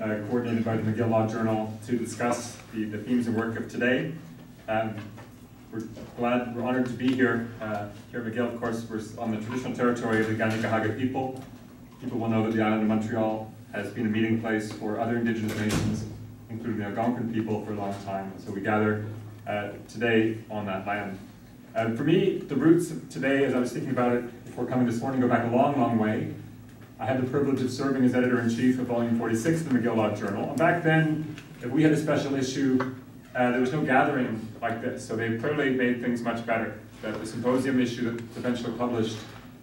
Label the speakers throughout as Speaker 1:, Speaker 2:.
Speaker 1: uh, coordinated by the McGill Law Journal to discuss the, the themes and work of today. Um, we're glad, we're honored to be here. Uh, here at McGill, of course, we're on the traditional territory of the Kanien'kehá:ka people. People will know that the island of Montreal has been a meeting place for other Indigenous nations, including the Algonquin people, for a long time. So we gather uh, today on that land. Uh, for me, the roots of today, as I was thinking about it before coming this morning, go back a long, long way. I had the privilege of serving as editor-in-chief of Volume 46 of the McGill Law Journal. And back then, if we had a special issue, uh, there was no gathering like this. So they clearly made things much better. That the symposium issue that's eventually published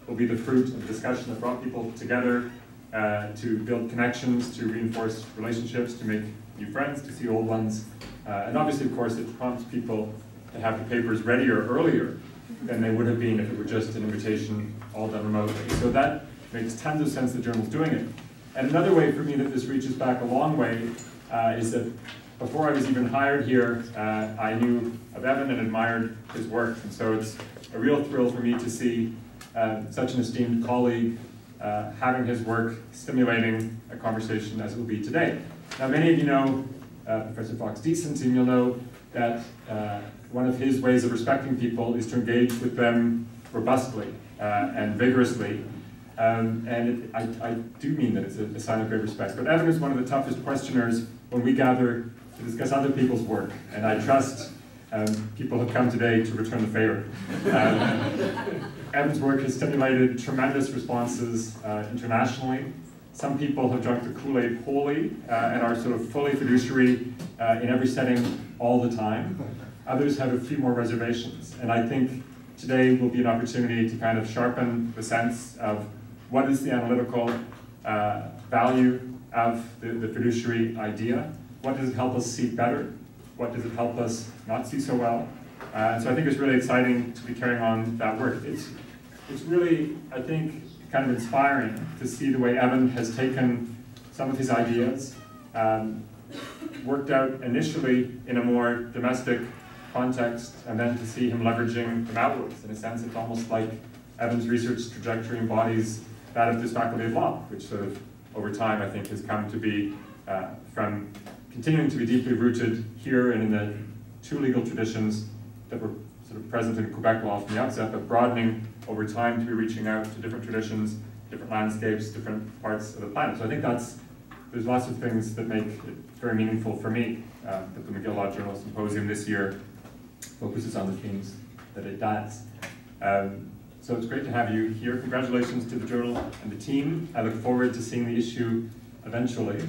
Speaker 1: will be the fruit of discussion that brought people together uh, to build connections, to reinforce relationships, to make new friends, to see old ones. Uh, and obviously, of course, it prompts people to have the papers readier earlier than they would have been if it were just an invitation all done remotely. So that makes tons of sense the journal's doing it. And another way for me that this reaches back a long way uh, is that before I was even hired here, uh, I knew of Evan and admired his work. And so it's a real thrill for me to see uh, such an esteemed colleague uh, having his work stimulating a conversation as it will be today. Now, many of you know uh, Professor Fox-Decent, and you'll know that uh, one of his ways of respecting people is to engage with them robustly and vigorously um, and it, I, I, do mean that it's a, a, sign of great respect. But Evan is one of the toughest questioners when we gather to discuss other people's work. And I trust um, people have come today to return the favor. Um, Evan's work has stimulated tremendous responses uh, internationally. Some people have drunk the Kool-Aid wholly uh, and are sort of fully fiduciary uh, in every setting all the time. Others have a few more reservations. And I think today will be an opportunity to kind of sharpen the sense of what is the analytical uh, value of the, the fiduciary idea? What does it help us see better? What does it help us not see so well? Uh, so I think it's really exciting to be carrying on that work. It's, it's really, I think, kind of inspiring to see the way Evan has taken some of his ideas, um, worked out initially in a more domestic context, and then to see him leveraging them outwards. In a sense, it's almost like Evan's research trajectory embodies that of this faculty of law, which sort of over time I think has come to be uh, from continuing to be deeply rooted here and in the two legal traditions that were sort of present in Quebec law from the outset, but broadening over time to be reaching out to different traditions, different landscapes, different parts of the planet. So I think that's, there's lots of things that make it very meaningful for me uh, that the McGill Law Journal Symposium this year focuses on the themes that it does. Um, so it's great to have you here. Congratulations to the journal and the team. I look forward to seeing the issue eventually.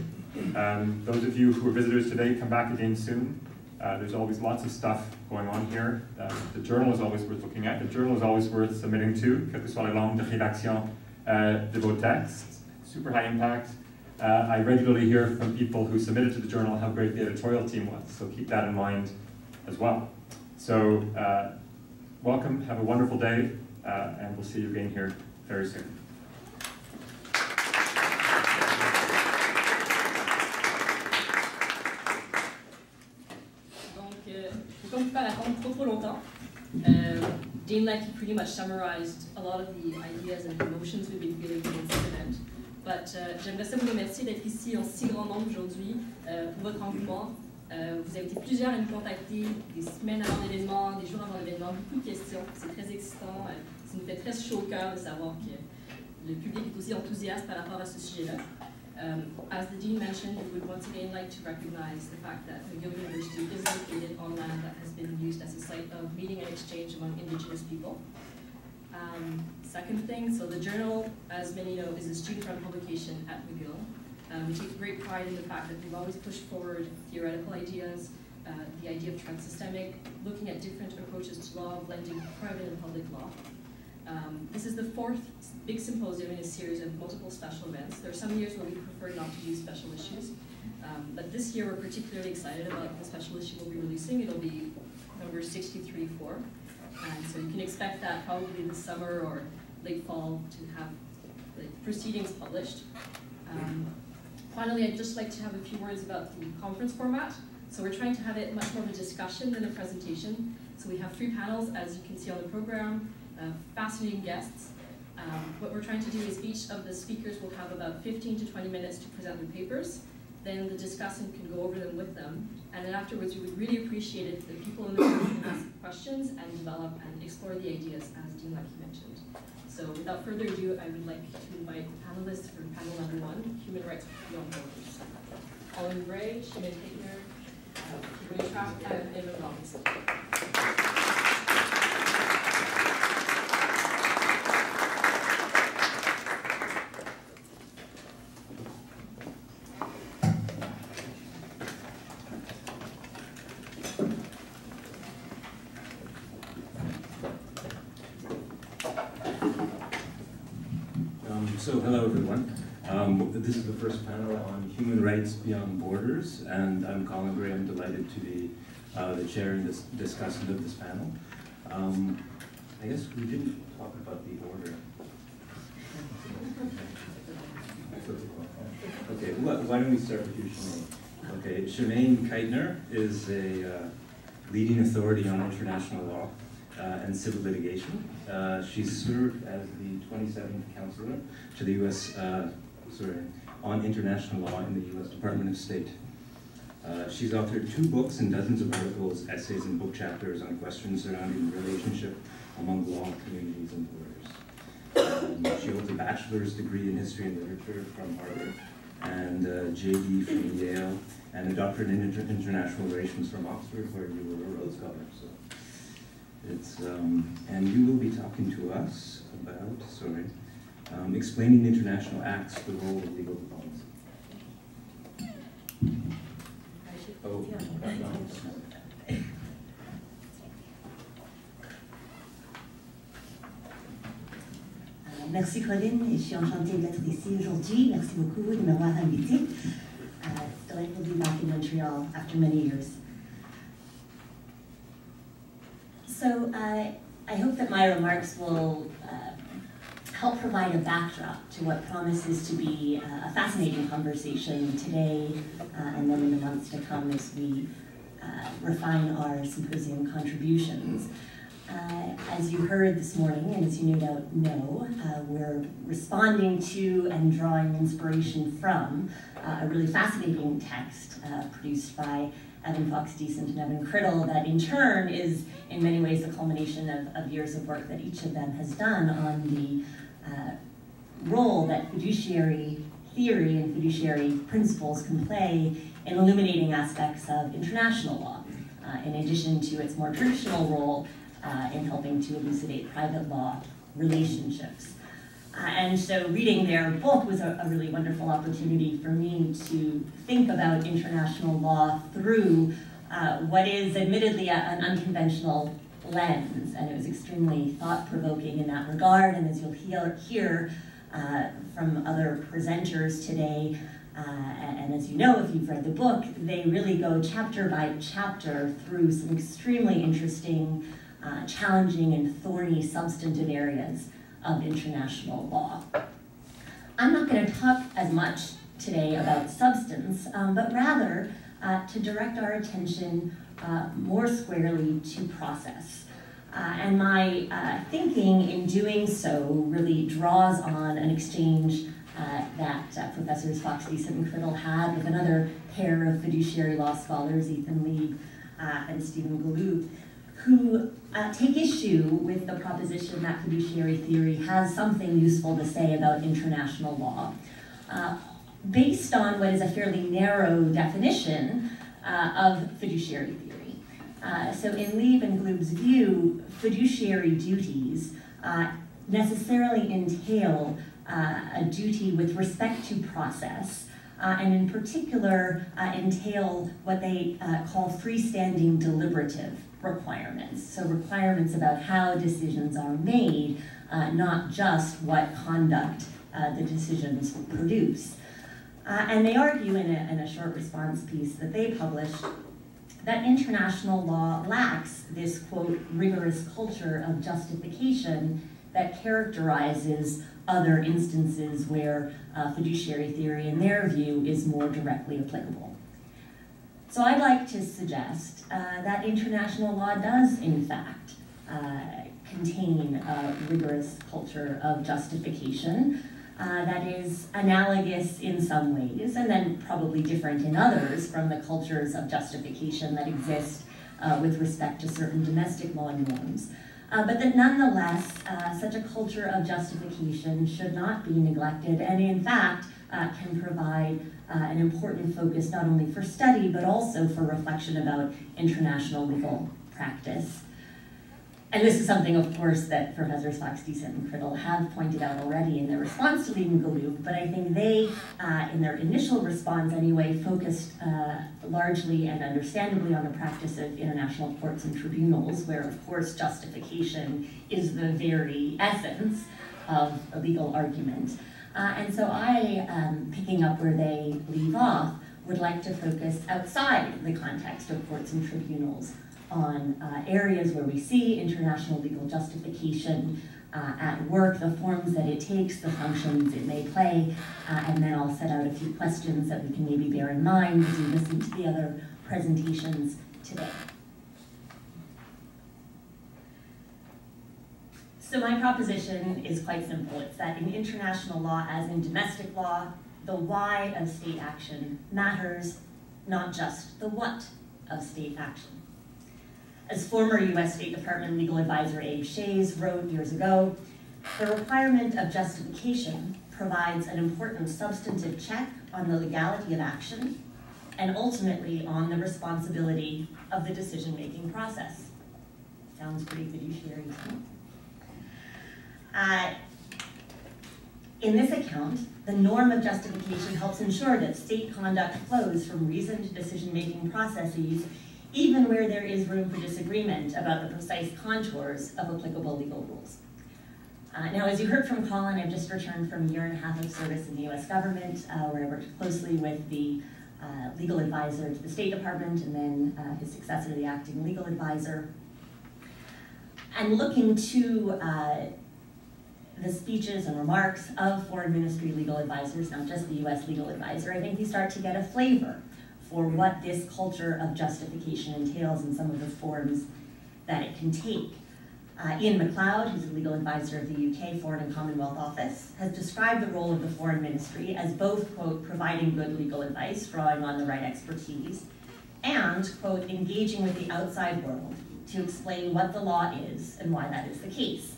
Speaker 1: Um, those of you who are visitors today, come back again soon. Uh, there's always lots of stuff going on here. Uh, the journal is always worth looking at. The journal is always worth submitting to, que soit la langue de rédaction uh, de vos textes. Super high impact. Uh, I regularly hear from people who submitted to the journal how great the editorial team was, so keep that in mind as well. So uh, welcome, have a wonderful day and we'll see you again here very soon.
Speaker 2: Donc, euh, pas attendre trop trop longtemps, uh, Dean Lecky pretty much summarized a lot of the ideas and emotions we've been feeling in this event. But uh, j'aimerais vous remercier d'être ici en si grand nombre aujourd'hui euh, pour votre engouement. Euh, vous avez été plusieurs à nous contacter des semaines avant l'événement, des jours avant l'événement, beaucoup de questions. C'est très excitant. Ça nous fait très chaud au cœur de savoir que le public est aussi enthousiaste par rapport à ce sujet-là. Um, as the Dean mentioned, we would once again like to recognize the fact that McGill University is located on land that has been used as a site of meeting and exchange among Indigenous people. Um, second thing, so the journal, as many know, is a student-run publication at McGill. Um, we take great pride in the fact that we've always pushed forward theoretical ideas, uh, the idea of transsystemic, looking at different approaches to law, blending private and public law. Um, this is the fourth big symposium in a series of multiple special events. There are some years where we prefer not to do special issues, um, but this year we're particularly excited about the special issue we'll be releasing. It'll be number 63.4, and so you can expect that probably this summer or late fall to have the proceedings published. Um, finally, I'd just like to have a few words about the conference format. So we're trying to have it much more of a discussion than a presentation. So we have three panels, as you can see on the program uh, fascinating guests. Um, what we're trying to do is each of the speakers will have about 15 to 20 minutes to present their papers, then the discussant can go over them with them. And then afterwards, we would really appreciate it if the people in the room can ask questions and develop and explore the ideas, as Dean Leckey mentioned. So without further ado, I would like to invite the panelists for panel number one, Human Rights Beyond Borders. Colin Grey, Chimène Keitner, uh, Trapp, and Emma Robinson.
Speaker 3: Um, so, hello everyone. Um, this is the first panel on human rights beyond borders, and I'm Colin Grey. I'm delighted to be uh, the chair and this discussant of this panel. Um, I guess we didn't talk about the order. Okay, why, why don't we start with you, Chimène? Okay, Chimène Keitner is a uh, leading authority on international law uh, and civil litigation. Uh, she's served as the 27th counselor to the U.S. Uh, sorry, on international law in the U.S. Department of State. Uh, she's authored two books and dozens of articles, essays, and book chapters on questions surrounding the relationship among law communities and borders. Um, she holds a bachelor's degree in history and literature from Harvard and a JD from Yale and a doctorate in inter international relations from Oxford, where you were a Rhodes Scholar. So it's um, and you will be talking to us about sorry, um, explaining international acts, the role of legal diplomacy. Oh.
Speaker 4: Euh, Merci Colin et je suis enchantée d'être ici aujourd'hui. Merci beaucoup de m'avoir invité. Uh, it's delightful to be back in Montreal after many years. So uh, I hope that my remarks will uh, help provide a backdrop to what promises to be uh, a fascinating conversation today uh, and then in the months to come as we uh, refine our symposium contributions. Uh, as you heard this morning, and as you no doubt know, uh, we're responding to and drawing inspiration from uh, a really fascinating text produced by Evan Fox-Decent and Evan Criddle that in turn is in many ways the culmination of, of years of work that each of them has done on the uh, role that fiduciary theory and fiduciary principles can play in illuminating aspects of international law, uh, in addition to its more traditional role uh, in helping to elucidate private law relationships. Uh, and so reading their book was a, a, really wonderful opportunity for me to think about international law through uh, what is admittedly a, an unconventional lens, and it was extremely thought-provoking in that regard, and as you'll hear, hear uh, from other presenters today, uh, and, as you know, if you've read the book, they really go chapter by chapter through some extremely interesting uh, challenging and thorny substantive areas of international law. I'm not going to talk as much today about substance, um, but rather uh, to direct our attention uh, more squarely to process. Uh, and my uh, thinking in doing so really draws on an exchange uh, that Professors Fox, Decent, and Criddle had with another pair of fiduciary law scholars, Ethan Leib and Stephen Galoob, who uh, take issue with the proposition that fiduciary theory has something useful to say about international law, uh, based on what is a fairly narrow definition uh, of fiduciary theory. Uh, so in Leib and Galoob's view, fiduciary duties uh, necessarily entail uh, a duty with respect to process, uh, and in particular uh, entail what they call freestanding deliberative requirements. So requirements about how decisions are made, uh, not just what conduct uh, the decisions produce. Uh, and they argue in a, in a short response piece that they published that international law lacks this, quote, rigorous culture of justification that characterizes other instances where uh, fiduciary theory, in their view, is more directly applicable. So I'd like to suggest uh, that international law does, in fact, uh, contain a rigorous culture of justification, uh, that is analogous in some ways, and then probably different in others from the cultures of justification that exist uh, with respect to certain domestic law norms. Uh, but that nonetheless, uh, such a culture of justification should not be neglected, and in fact, can provide uh, an important focus not only for study, but also for reflection about international legal practice. And this is something, of course, that Professors Fox, Decent, and Criddle have pointed out already in their response to Leib and Galoob, but I think they, uh, in their initial response anyway, focused uh, largely and understandably on the practice of international courts and tribunals, where, of course, justification is the very essence of a legal argument. Uh, and so I, um, picking up where they leave off, would like to focus outside the context of courts and tribunals on uh, areas where we see international legal justification uh, at work, the forms that it takes, the functions it may play, uh, and then I'll set out a few questions that we can maybe bear in mind as we listen to the other presentations today. So my proposition is quite simple. It's that in international law, as in domestic law, the why of state action matters, not just the what of state action. As former US State Department legal advisor Abe Chayes wrote years ago, the requirement of justification provides an important substantive check on the legality of action and ultimately on the responsibility of the decision-making process. Sounds pretty fiduciary, uh, in this account, the norm of justification helps ensure that state conduct flows from reasoned decision-making processes even where there is room for disagreement about the precise contours of applicable legal rules. Uh, now, as you heard from Colin, I've just returned from a year and a half of service in the US government, uh, where I worked closely with the uh, legal advisor to the State Department and then uh, his successor, the acting legal advisor. And looking to uh, the speeches and remarks of foreign ministry legal advisors, not just the US legal advisor, I think we start to get a flavor for what this culture of justification entails and some of the forms that it can take. Uh, Iain Macleod, who's a legal advisor of the UK Foreign and Commonwealth Office, has described the role of the foreign ministry as both, quote, providing good legal advice, drawing on the right expertise, and, quote, engaging with the outside world to explain what the law is and why that is the case.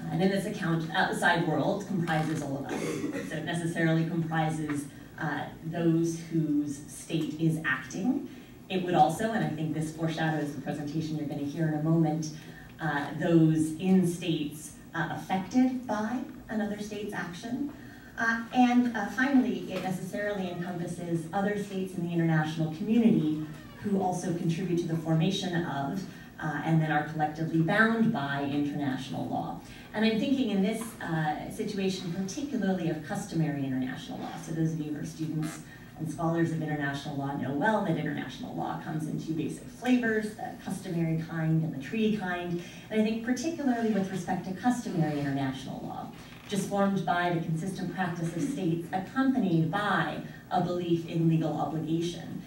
Speaker 4: Uh, and in this account, outside world comprises all of us. So it necessarily comprises uh, those whose state is acting. It would also, and I think this foreshadows the presentation you're going to hear in a moment, uh, those in states uh, affected by another state's action. Uh, and uh, finally, it necessarily encompasses other states in the international community who also contribute to the formation of uh, and then are collectively bound by international law. And I'm thinking in this uh, situation particularly of customary international law. So those of you who are students and scholars of international law know well that international law comes in two basic flavors, the customary kind and the treaty kind. And I think particularly with respect to customary international law, just formed by the consistent practice of states accompanied by a belief in legal obligation.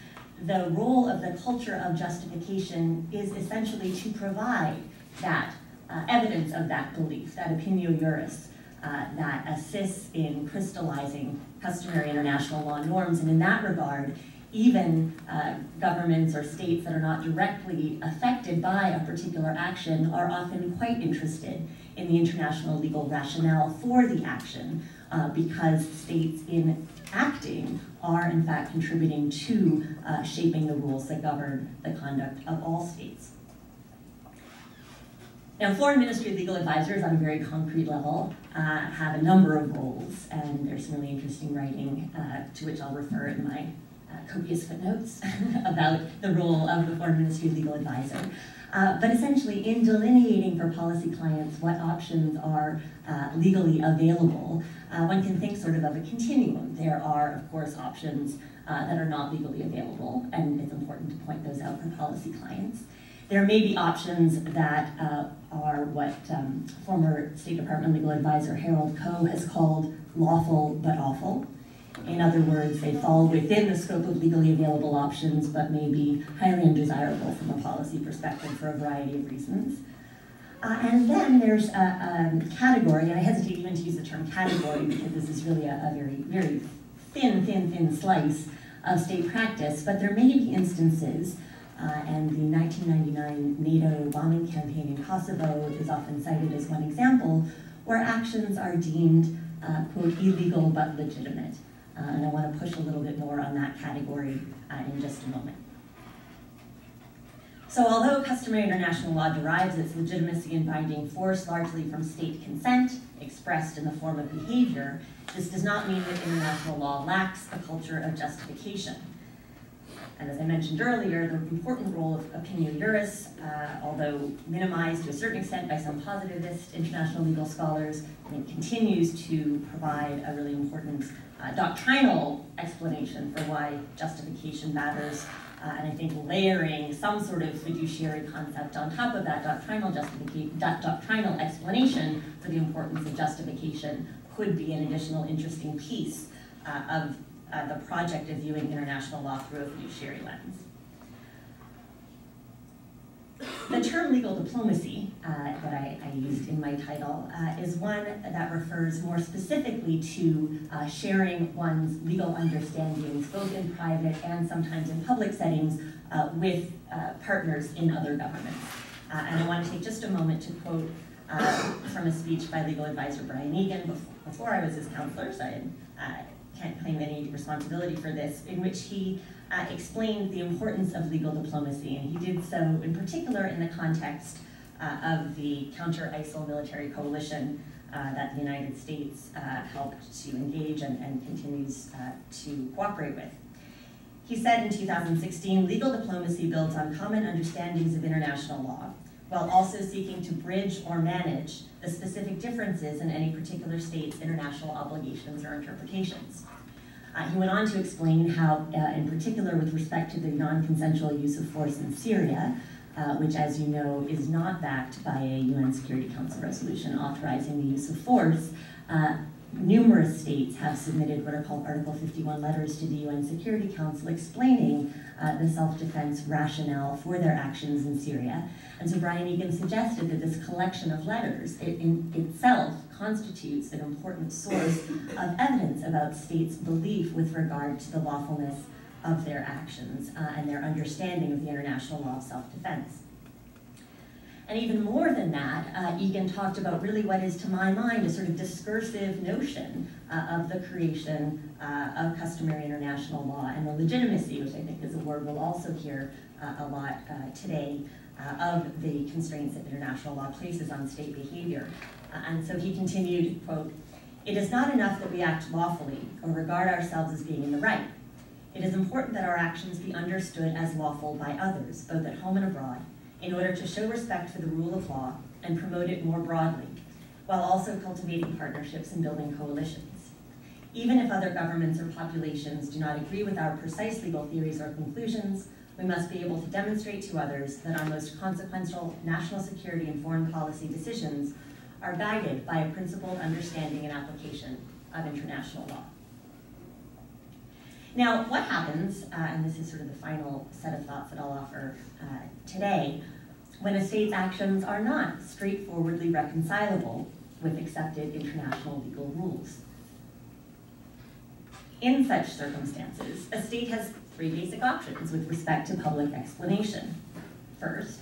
Speaker 4: The role of the culture of justification is essentially to provide that uh, evidence of that belief, that opinio juris, uh, that assists in crystallizing customary international law norms. And in that regard, even uh, governments or states that are not directly affected by a particular action are often quite interested in the international legal rationale for the action uh, because states in acting are in fact contributing to uh, shaping the rules that govern the conduct of all states. Now, foreign ministry legal advisors on a very concrete level uh, have a number of roles, and there's some really interesting writing uh, to which I'll refer in my uh, copious footnotes about the role of the foreign ministry legal advisor. Uh, but essentially, in delineating for policy clients what options are uh, legally available, uh, one can think sort of of a continuum. There are, of course, options that are not legally available, and it's important to point those out for policy clients. There may be options that uh, are what um, former State Department legal advisor Harold Koh has called lawful but awful. In other words, they fall within the scope of legally available options but may be highly undesirable from a policy perspective for a variety of reasons. Uh, and then there's a, a, category, and I hesitate even to use the term category because this is really a, a very, very thin, thin, thin slice of state practice, but there may be instances, and the 1999 NATO bombing campaign in Kosovo is often cited as one example, where actions are deemed, uh, quote, illegal but legitimate. Uh, and I want to push a little bit more on that category uh, in just a moment. So although customary international law derives its legitimacy and binding force largely from state consent, expressed in the form of behavior, this does not mean that international law lacks a culture of justification. And as I mentioned earlier, the important role of opinio juris, uh, although minimized to a certain extent by some positivist international legal scholars, I continues to provide a really important uh, doctrinal explanation for why justification matters. Uh, and I think layering some sort of fiduciary concept on top of that doctrinal doctrinal explanation for the importance of justification could be an additional interesting piece uh, of uh, the project of viewing international law through a fiduciary lens. The term legal diplomacy uh, that I, I, used in my title uh, is one that refers more specifically to uh, sharing one's legal understandings, both in private and sometimes in public settings, uh, with uh, partners in other governments. Uh, and I want to take just a moment to quote from a speech by legal advisor Brian Egan before I was his counselor, so I can't claim any responsibility for this, in which he uh, explained the importance of legal diplomacy, and he did so in particular in the context uh, of the counter-ISIL military coalition uh, that the United States uh, helped to engage and, and continues uh, to cooperate with. He said in 2016, legal diplomacy builds on common understandings of international law, while also seeking to bridge or manage the specific differences in any particular state's international obligations or interpretations. Uh, he went on to explain how, uh, in particular with respect to the non-consensual use of force in Syria, uh, which as you know is not backed by a UN Security Council resolution authorizing the use of force, uh, numerous states have submitted what are called Article 51 letters to the UN Security Council explaining uh, the self-defense rationale for their actions in Syria. And so Brian Egan suggested that this collection of letters it, in itself constitutes an important source of evidence about states' belief with regard to the lawfulness of their actions uh, and their understanding of the international law of self-defense. And even more than that, uh, Egan talked about really what is, to my mind, a sort of discursive notion uh, of the creation uh, of customary international law and the legitimacy, which I think is a word we'll also hear uh, a lot uh, today, uh, of the constraints that international law places on state behavior. and so he continued, quote, it is not enough that we act lawfully or regard ourselves as being in the right. It is important that our actions be understood as lawful by others, both at home and abroad, in order to show respect for the rule of law and promote it more broadly, while also cultivating partnerships and building coalitions. Even if other governments or populations do not agree with our precise legal theories or conclusions, we must be able to demonstrate to others that our most consequential national security and foreign policy decisions are guided by a principled understanding and application of international law. Now, what happens, uh, and this is sort of the final set of thoughts that I'll offer uh, today, when a state's actions are not straightforwardly reconcilable with accepted international legal rules? In such circumstances, a state has three basic options with respect to public explanation. First,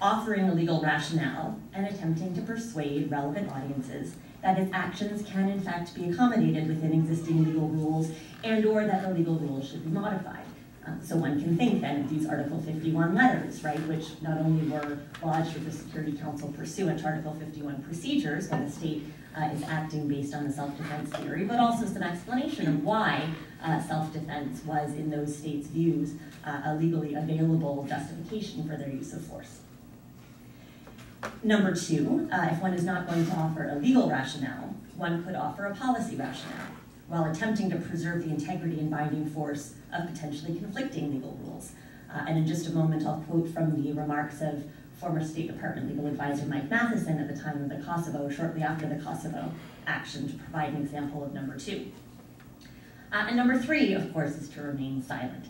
Speaker 4: offering a legal rationale and attempting to persuade relevant audiences that its actions can in fact be accommodated within existing legal rules and or that the legal rules should be modified. Um, so one can think then of these Article 51 letters, right, which not only were lodged with the Security Council pursuant to Article 51 procedures when the state uh, is acting based on the self-defense theory, but also some explanation of why uh, self-defense was, in those states' views, uh, a legally available justification for their use of force. Number two, uh, if one is not going to offer a legal rationale, one could offer a policy rationale while attempting to preserve the integrity and binding force of potentially conflicting legal rules. Uh, and in just a moment, I'll quote from the remarks of former State Department legal advisor Mike Matheson at the time of the Kosovo, shortly after the Kosovo action, to provide an example of number two. Uh, and number three, of course, is to remain silent.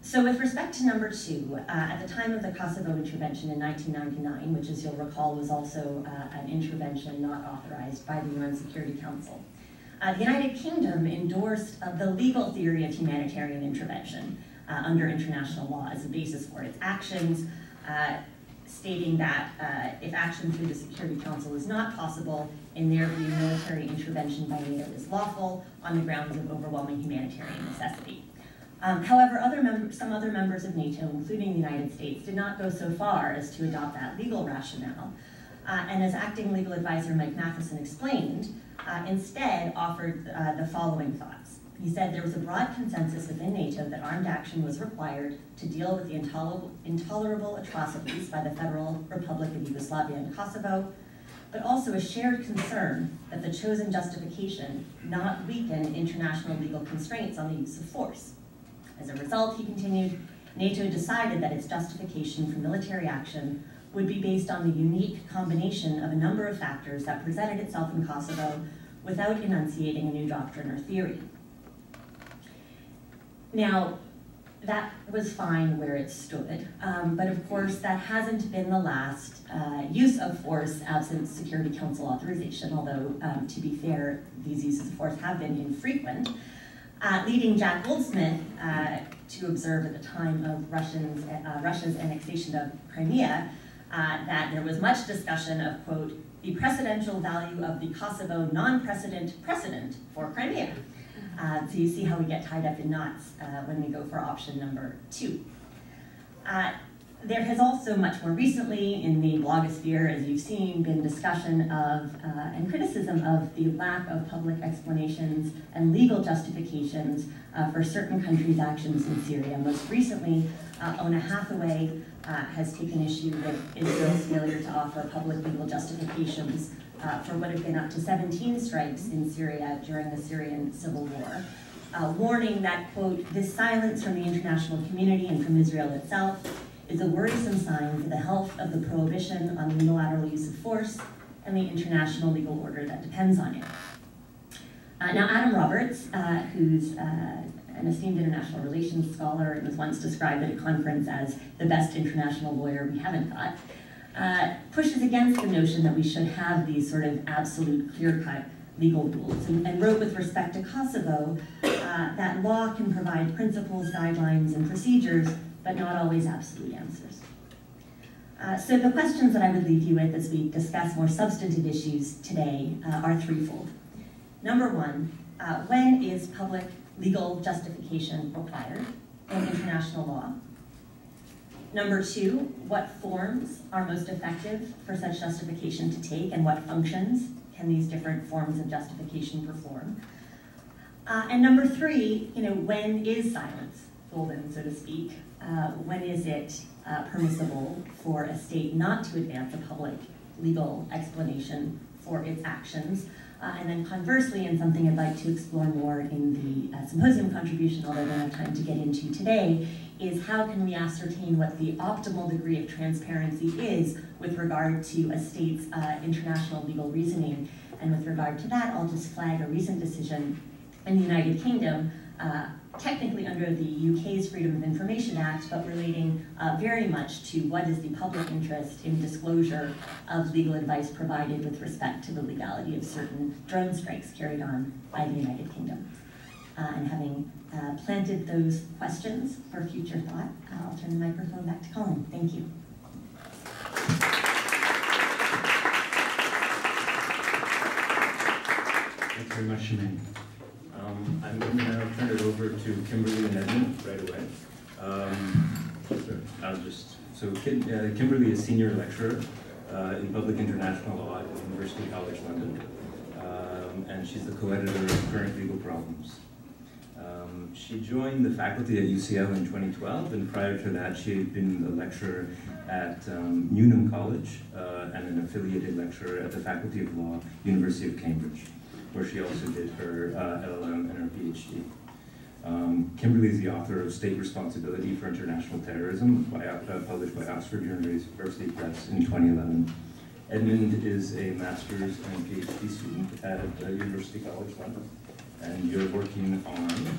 Speaker 4: So with respect to number two, uh, at the time of the Kosovo intervention in 1999, which as you'll recall was also uh, an intervention not authorized by the UN Security Council, uh, the United Kingdom endorsed uh, the legal theory of humanitarian intervention uh, under international law as a basis for its actions, uh, stating that uh, if action through the Security Council is not possible, in their view, military intervention by NATO is lawful on the grounds of overwhelming humanitarian necessity. Um, however, other some other members of NATO, including the United States, did not go so far as to adopt that legal rationale. Uh, and as acting legal advisor Mike Matheson explained, uh, instead offered uh, the following thoughts. He said there was a broad consensus within NATO that armed action was required to deal with the intolerable, intolerable atrocities by the Federal Republic of Yugoslavia and Kosovo, but also a shared concern that the chosen justification not weaken international legal constraints on the use of force. As a result, he continued, NATO decided that its justification for military action would be based on the unique combination of a number of factors that presented itself in Kosovo without enunciating a new doctrine or theory. Now, that was fine where it stood, um, but of course that hasn't been the last uh, use of force absent Security Council authorization, although um, to be fair, these uses of force have been infrequent uh, leading Jack Goldsmith uh, to observe at the time of Russians, uh, Russia's annexation of Crimea uh, that there was much discussion of, quote, the precedential value of the Kosovo non-precedent precedent for Crimea. Uh, so you see how we get tied up in knots uh, when we go for option number two. There has also much more recently in the blogosphere, as you've seen, been discussion of uh, and criticism of the lack of public explanations and legal justifications uh, for certain countries' actions in Syria. Most recently, uh, Oona Hathaway uh, has taken issue with Israel's failure to offer public legal justifications uh, for what have been up to 17 strikes in Syria during the Syrian civil war. Uh, warning that, quote, this silence from the international community and from Israel itself is a worrisome sign for the health of the prohibition on the unilateral use of force and the international legal order that depends on it. Uh, now, Adam Roberts, uh, who's uh, an esteemed international relations scholar and was once described at a conference as the best international lawyer we haven't got, uh, pushes against the notion that we should have these sort of absolute clear-cut legal rules and, and, wrote with respect to Kosovo uh, that law can provide principles, guidelines, and procedures but not always absolute answers. Uh, so the questions that I would leave you with as we discuss more substantive issues today uh, are threefold. Number one, uh, when is public legal justification required in international law? Number two, what forms are most effective for such justification to take and what functions can these different forms of justification perform? Uh, and number three, you know, when is silence golden, so to speak? uh, when is it uh, permissible for a state not to advance a public legal explanation for its actions? Uh, and then conversely, and something I'd like to explore more in the uh, symposium contribution, although I don't have time to get into today, is how can we ascertain what the optimal degree of transparency is with regard to a state's uh, international legal reasoning. And with regard to that, I'll just flag a recent decision in the United Kingdom uh, technically under the UK's Freedom of Information Act, but relating uh, very much to what is the public interest in disclosure of legal advice provided with respect to the legality of certain drone strikes carried on by the United Kingdom. Uh, and having uh, planted those questions for future thought, I'll turn the microphone back to Colin. Thank you.
Speaker 3: Thanks very much, Chimène. Um, I'm going to now turn it over to Kimberly and Edmund right away. Um, I'll just, so Kim, uh, Kimberly is senior lecturer uh, in public international law at University College London, um, and she's the co-editor of Current Legal Problems. She joined the faculty at UCL in 2012, and prior to that, she had been a lecturer at um, Newnham College uh, and an affiliated lecturer at the Faculty of Law, University of Cambridge where she also did her uh, LLM and her PhD. Um, Kimberly is the author of State Responsibility for International Terrorism, by, uh, published by Oxford University Press in 2011. Edmund is a master's and PhD student at uh, University College London, and you're working on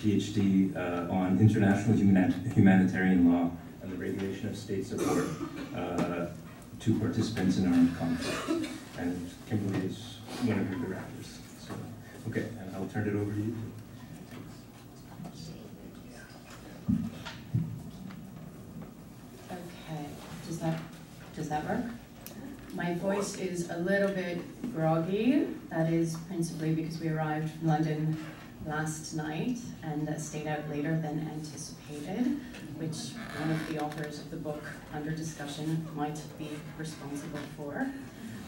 Speaker 3: PhD uh, on international human, humanitarian law and the regulation of state support uh, to participants in armed conflict. And Kimberly is one of her directors. So, okay, and I'll turn it over to you.
Speaker 5: Okay, does that, does that work? My voice is a little bit groggy. That is principally because we arrived from London last night and uh, stayed out later than anticipated, which one of the authors of the book under discussion might be responsible for.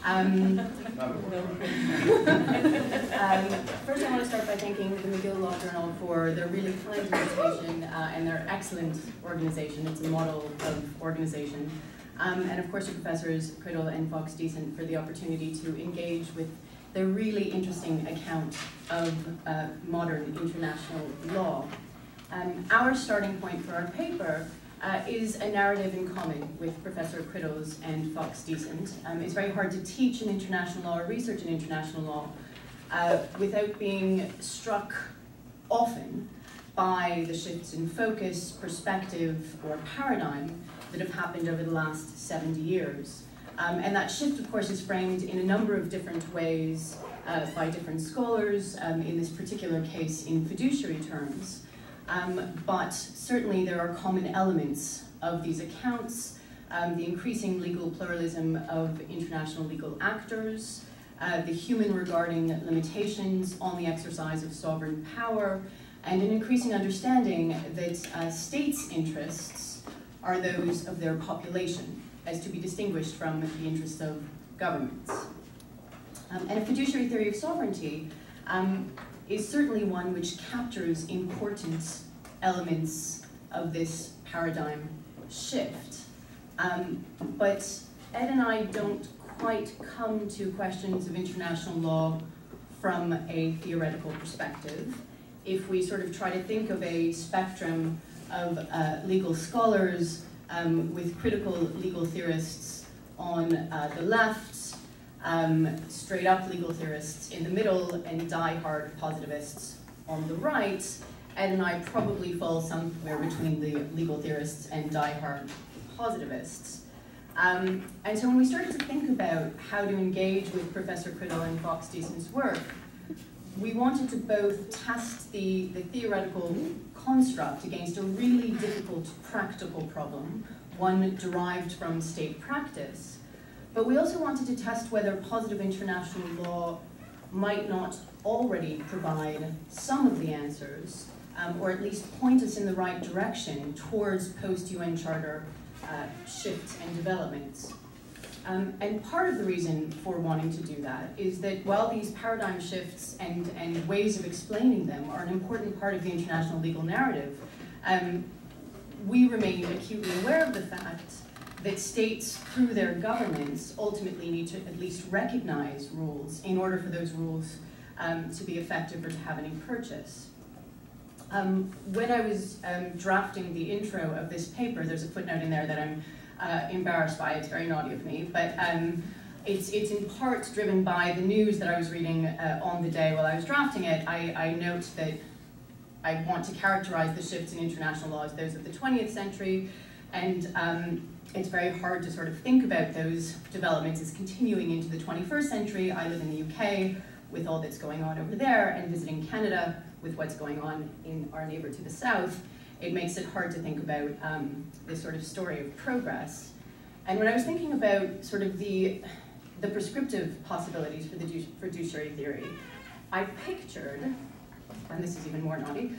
Speaker 5: Um, um, first, I want to start by thanking the McGill Law Journal for their really kind invitation uh, and their excellent organization. It's a model of organization. Um, and of course, your professors, Criddle and Fox-Decent, for the opportunity to engage with the really interesting account of uh, modern international law. Um, our starting point for our paper uh, is a narrative in common with Professor Criddles and Fox-Decent. Um, it's very hard to teach in international law or research in international law uh, without being struck often by the shifts in focus, perspective, or paradigm that have happened over the last 70 years. Um, and that shift, of course, is framed in a number of different ways uh, by different scholars, um, in this particular case in fiduciary terms. Um, but certainly there are common elements of these accounts, um, the increasing legal pluralism of international legal actors, uh, the human regarding limitations on the exercise of sovereign power, and an increasing understanding that uh, states' interests are those of their population, as to be distinguished from the interests of governments. Um, and a fiduciary theory of sovereignty um, is certainly one which captures important elements of this paradigm shift. Um, but Ed and I don't quite come to questions of international law from a theoretical perspective. If we sort of try to think of a spectrum of uh, legal scholars um, with critical legal theorists on uh, the left, um, straight up legal theorists in the middle, and die-hard positivists on the right. Ed and I probably fall somewhere between the legal theorists and die-hard positivists. Um, and so when we started to think about how to engage with Professor Criddle and Fox-Decent's work, we wanted to both test the, the theoretical construct against a really difficult practical problem, one derived from state practice, but we also wanted to test whether positive international law might not already provide some of the answers, um, or at least point us in the right direction towards post-UN Charter uh, shifts and developments. Um, and part of the reason for wanting to do that is that while these paradigm shifts and, and ways of explaining them are an important part of the international legal narrative, um, we remain acutely aware of the fact that states, through their governments, ultimately need to at least recognize rules in order for those rules um, to be effective or to have any purchase. Um, when I was um, drafting the intro of this paper, there's a footnote in there that I'm uh, embarrassed by. It's very naughty of me, but um, it's, it's in part driven by the news that I was reading uh, on the day while I was drafting it. I, I note that I want to characterize the shifts in international law as those of the 20th century, and um, it's very hard to sort of think about those developments as continuing into the 21st century. I live in the UK with all that's going on over there and visiting Canada with what's going on in our neighbor to the south. It makes it hard to think about um, this sort of story of progress. And when I was thinking about sort of the, the prescriptive possibilities for the fiduciary theory, I pictured, and this is even more naughty,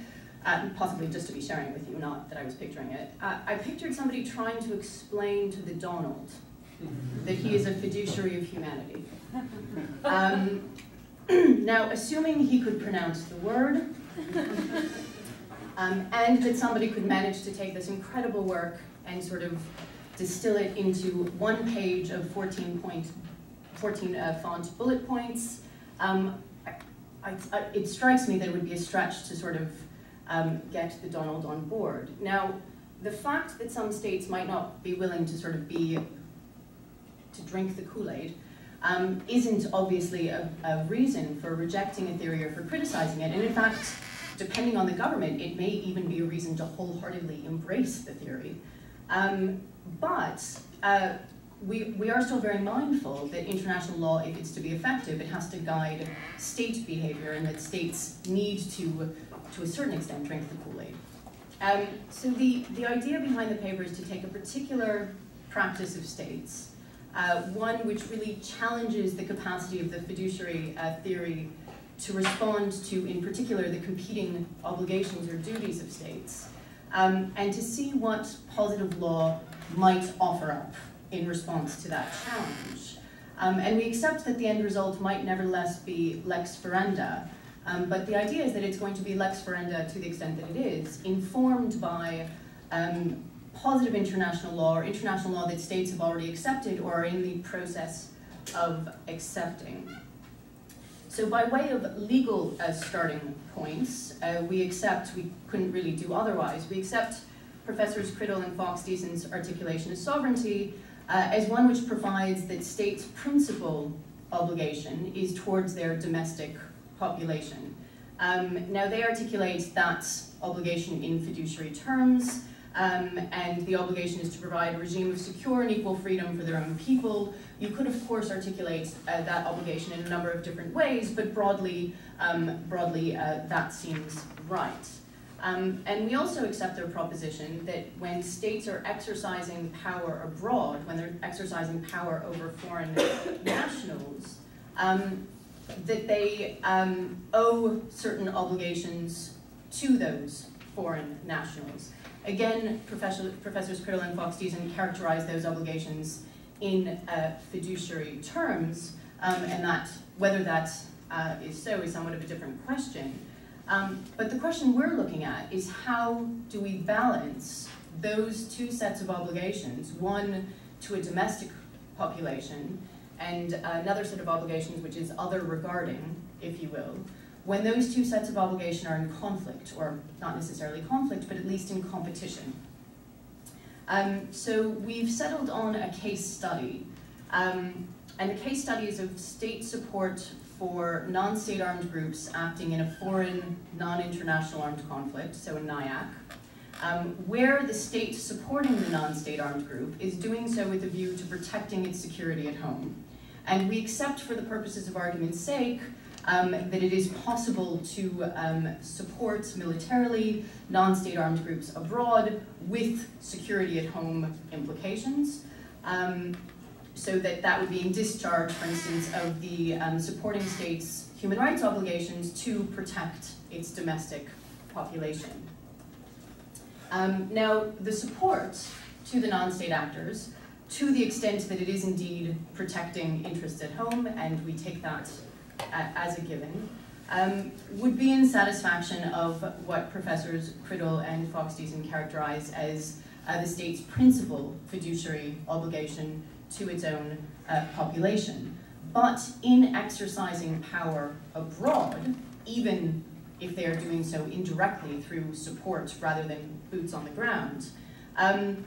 Speaker 5: uh, possibly just to be sharing with you, not that I was picturing it. Uh, I pictured somebody trying to explain to the Donald that he is a fiduciary of humanity. Um, now, assuming he could pronounce the word, um, and that somebody could manage to take this incredible work and sort of distill it into one page of 14 point, 14 uh, font bullet points, um, I, I, it strikes me that it would be a stretch to sort of um, get the Donald on board. Now, the fact that some states might not be willing to sort of be, to drink the Kool-Aid, um, isn't obviously a, a reason for rejecting a theory or for criticizing it. And in fact, depending on the government, it may even be a reason to wholeheartedly embrace the theory. Um, but uh, we, we are still very mindful that international law, if it's to be effective, it has to guide state behavior and that states need to, to a certain extent, drink the Kool-Aid. Um, so the, the idea behind the paper is to take a particular practice of states, uh, one which really challenges the capacity of the fiduciary uh, theory to respond to, in particular, the competing obligations or duties of states, um, and to see what positive law might offer up in response to that challenge. Um, and we accept that the end result might nevertheless be lex ferenda, um, but the idea is that it's going to be lex ferenda to the extent that it is, informed by um, positive international law or international law that states have already accepted or are in the process of accepting. So by way of legal uh, starting points, uh, we accept, we couldn't really do otherwise, we accept Professors Criddle and Fox-Decent's articulation of sovereignty uh, as one which provides that states' principal obligation is towards their domestic population. Um, now they articulate that obligation in fiduciary terms, um, and the obligation is to provide a regime of secure and equal freedom for their own people. You could, of course, articulate uh, that obligation in a number of different ways, but broadly, um, broadly uh, that seems right. Um, and we also accept their proposition that when states are exercising power abroad, when they're exercising power over foreign nationals, um, that they um, owe certain obligations to those foreign nationals. Again, Professor, Professors Criddle and Fox-Decent characterize those obligations in uh, fiduciary terms, um, and that whether that uh, is so is somewhat of a different question. Um, but the question we're looking at is how do we balance those two sets of obligations, one to a domestic population and another set of obligations which is other regarding, if you will, when those two sets of obligation are in conflict, or not necessarily conflict, but at least in competition. Um, so we've settled on a case study, um, and the case study is of state support for non-state armed groups acting in a foreign, non-international armed conflict, so in NIAC, um, where the state supporting the non-state armed group is doing so with a view to protecting its security at home. And we accept for the purposes of argument's sake um, that it is possible to um, support militarily non-state armed groups abroad with security at home implications. Um, so that that would be in discharge, for instance, of the um, supporting state's human rights obligations to protect its domestic population. Um, now, the support to the non-state actors, to the extent that it is indeed protecting interests at home, and we take that as a given, um, would be in satisfaction of what Professors Criddle and Fox-Decent characterize as uh, the state's principal fiduciary obligation to its own uh, population. But in exercising power abroad, even if they are doing so indirectly through support rather than boots on the ground, um,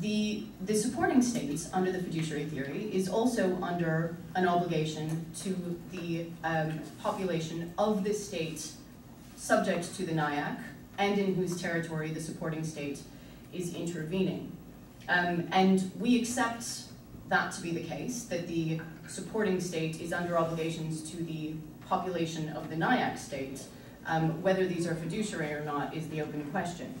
Speaker 5: the, the supporting states under the fiduciary theory is also under an obligation to the um, population of the state subject to the NIAC and in whose territory the supporting state is intervening. Um, and we accept that to be the case, that the supporting state is under obligations to the population of the NIAC state. Um, whether these are fiduciary or not is the open question.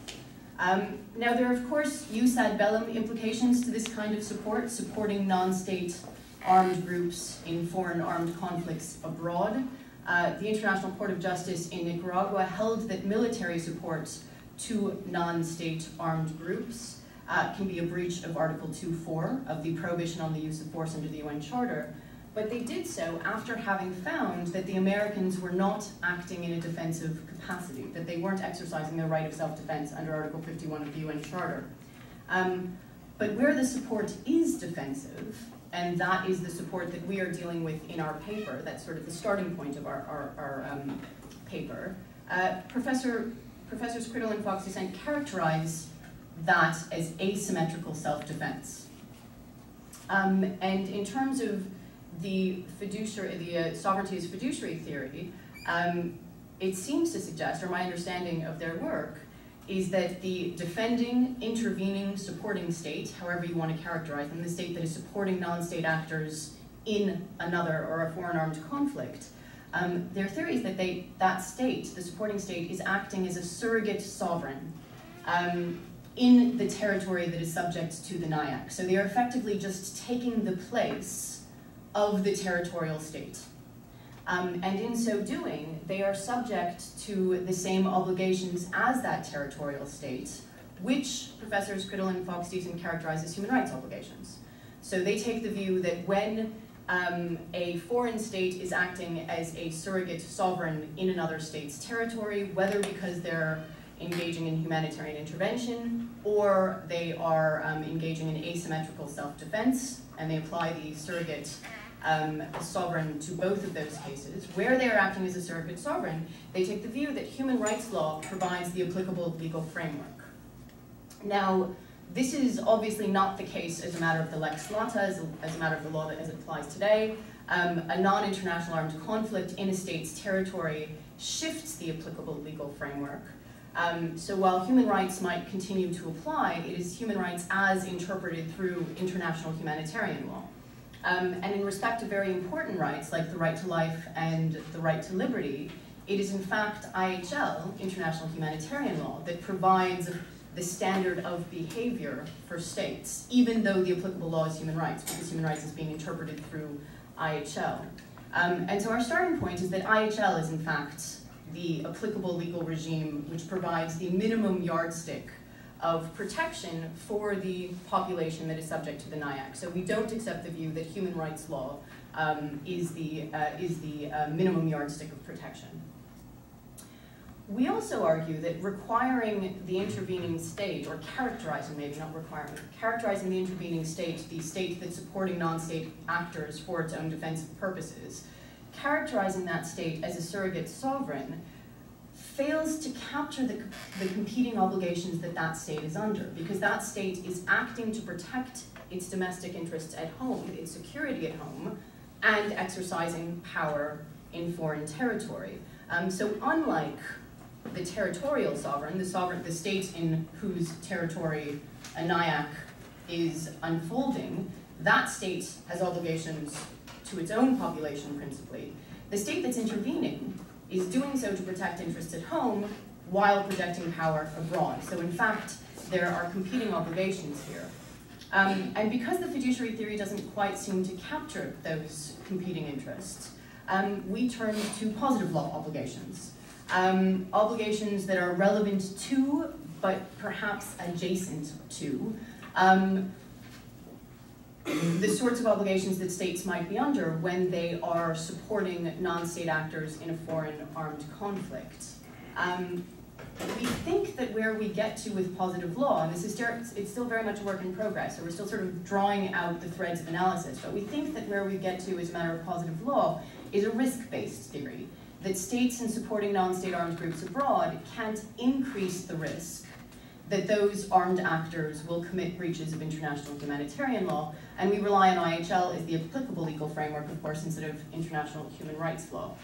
Speaker 5: Um, now there are of course jus ad bellum implications to this kind of support, supporting non-state armed groups in foreign armed conflicts abroad. Uh, the International Court of Justice in Nicaragua held that military support to non-state armed groups uh, can be a breach of Article 2.4 of the Prohibition on the Use of Force under the UN Charter, but they did so after having found that the Americans were not acting in a defensive capacity, that they weren't exercising their right of self-defense under Article 51 of the UN Charter. Um, but where the support is defensive, and that is the support that we are dealing with in our paper, that's sort of the starting point of our, our, our um, paper, uh, Professor, Professors Criddle and Fox-Decent characterize that as asymmetrical self-defense. Um, and in terms of the fiduciary, the uh, sovereignty as fiduciary theory, um, it seems to suggest, or my understanding of their work, is that the defending, intervening, supporting state, however you want to characterize them, the state that is supporting non-state actors in another or a foreign armed conflict, um, their theory is that they, that state, the supporting state, is acting as a surrogate sovereign um, in the territory that is subject to the NIAC. So they are effectively just taking the place of the territorial state. Um, and in so doing, they are subject to the same obligations as that territorial state, which professors Criddle and Fox-Decent characterize as human rights obligations. So they take the view that when um, a foreign state is acting as a surrogate sovereign in another state's territory, whether because they're engaging in humanitarian intervention or they are um, engaging in asymmetrical self-defense, and they apply the surrogate um, sovereign to both of those cases. Where they are acting as a surrogate sovereign, they take the view that human rights law provides the applicable legal framework. Now, this is obviously not the case as a matter of the lex lata, as a, as a matter of the law that as it applies today. Um, a non-international armed conflict in a state's territory shifts the applicable legal framework. Um, so while human rights might continue to apply, it is human rights as interpreted through international humanitarian law. Um, and in respect to very important rights, like the right to life and the right to liberty, it is in fact IHL, international humanitarian law, that provides the standard of behavior for states, even though the applicable law is human rights, because human rights is being interpreted through IHL. Um, and so our starting point is that IHL is in fact the applicable legal regime which provides the minimum yardstick of protection for the population that is subject to the NIAC. So we don't accept the view that human rights law um, is the, uh, is the uh, minimum yardstick of protection. We also argue that requiring the intervening state, or characterizing, maybe not requiring, characterizing the intervening state, the state that's supporting non-state actors for its own defensive purposes, characterizing that state as a surrogate sovereign fails to capture the, the competing obligations that that state is under, because that state is acting to protect its domestic interests at home, its security at home, and exercising power in foreign territory. Um, so unlike the territorial sovereign, the sovereign, the state in whose territory a NIAC is unfolding, that state has obligations to its own population principally. The state that's intervening is doing so to protect interests at home while projecting power abroad. So in fact, there are competing obligations here. Um, and because the fiduciary theory doesn't quite seem to capture those competing interests, um, we turn to positive law obligations um, obligations that are relevant to, but perhaps adjacent to, um, the sorts of obligations that states might be under when they are supporting non-state actors in a foreign armed conflict. Um, we think that where we get to with positive law, and this is it's still very much a work in progress, so we're still sort of drawing out the threads of analysis, but we think that where we get to as a matter of positive law is a risk-based theory that states in supporting non-state armed groups abroad can't increase the risk that those armed actors will commit breaches of international humanitarian law, and we rely on IHL as the applicable legal framework, of course, instead of international human rights law.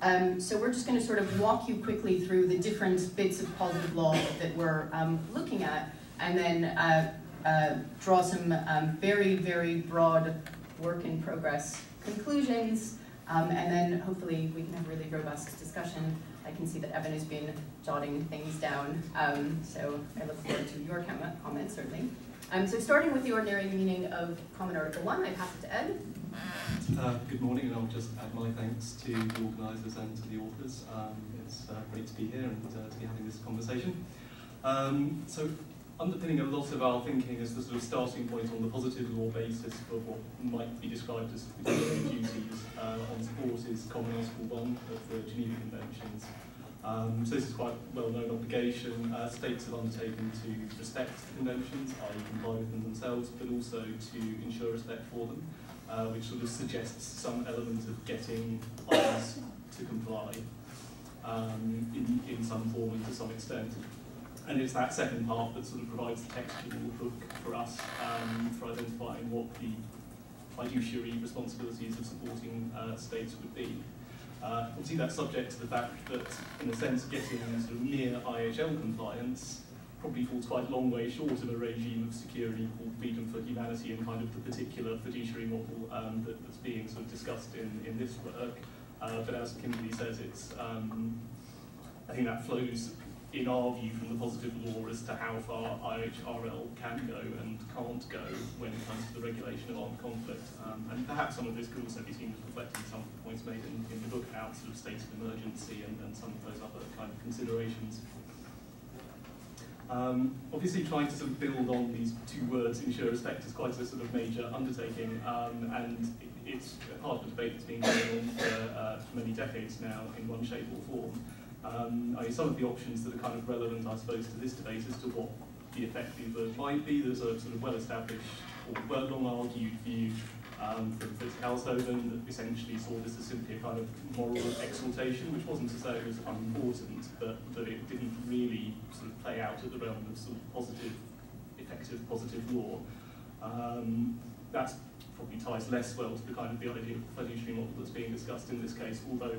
Speaker 5: Um, so we're just going to sort of walk you quickly through the different bits of positive law that we're um, looking at, and then uh, uh, draw some um, very, very broad work in progress conclusions, um, and then hopefully we can have a really robust discussion. I can see that Evan has been jotting things down, um, so I look forward to your comments, certainly. Um, so starting with the ordinary meaning of Common Article 1, I pass it to Ed.
Speaker 6: Uh, good morning, and I'll just add my thanks to the organisers and to the authors. Um, it's uh, great to be here and uh, to be having this conversation. Um, so underpinning a lot of our thinking is the sort of starting point on the positive law basis for what might be described as duties uh, on support is Common Article 1 of the Geneva Conventions. Um, so this is quite a well-known obligation. Uh, states have undertaken to respect the conventions, i.e. comply with them themselves, but also to ensure respect for them, uh, which sort of suggests some element of getting others to comply um, in, in some form and to some extent. And it's that second part that sort of provides the textual hook for us um, for identifying what the fiduciary responsibilities of supporting uh, states would be. Uh, obviously, that's subject to the fact that, in a sense, getting sort of near IHL compliance probably falls quite a long way short of a regime of security called freedom for humanity and kind of the particular fiduciary model um, that, that's being sort of discussed in, in this work. Uh, but as Kimberly says, it's um, I think that flows in our view from the positive law as to how far IHRL can go and can't go when it comes to the regulation of armed conflict. Um, and perhaps some of this could also be seen as reflecting some of the points made in, in the book about sort of states of emergency and, and some of those other kind of considerations. Um, obviously, trying to sort of build on these two words, ensure respect, is quite a sort of major undertaking, um, and it, it's part of the debate that's been going on for, uh, for many decades now in one shape or form. Um, I mean, some of the options that are kind of relevant, I suppose, to this debate as to what the effective verb might be. There's a sort of well-established or well long-argued view um, from Fritz Kalshoven that essentially saw this as simply a kind of moral exaltation, which wasn't to say it was unimportant, but that it didn't really sort of play out at the realm of sort of positive, effective positive law. Um, that probably ties less well to the kind of the idea of fiduciary model that's being discussed in this case, although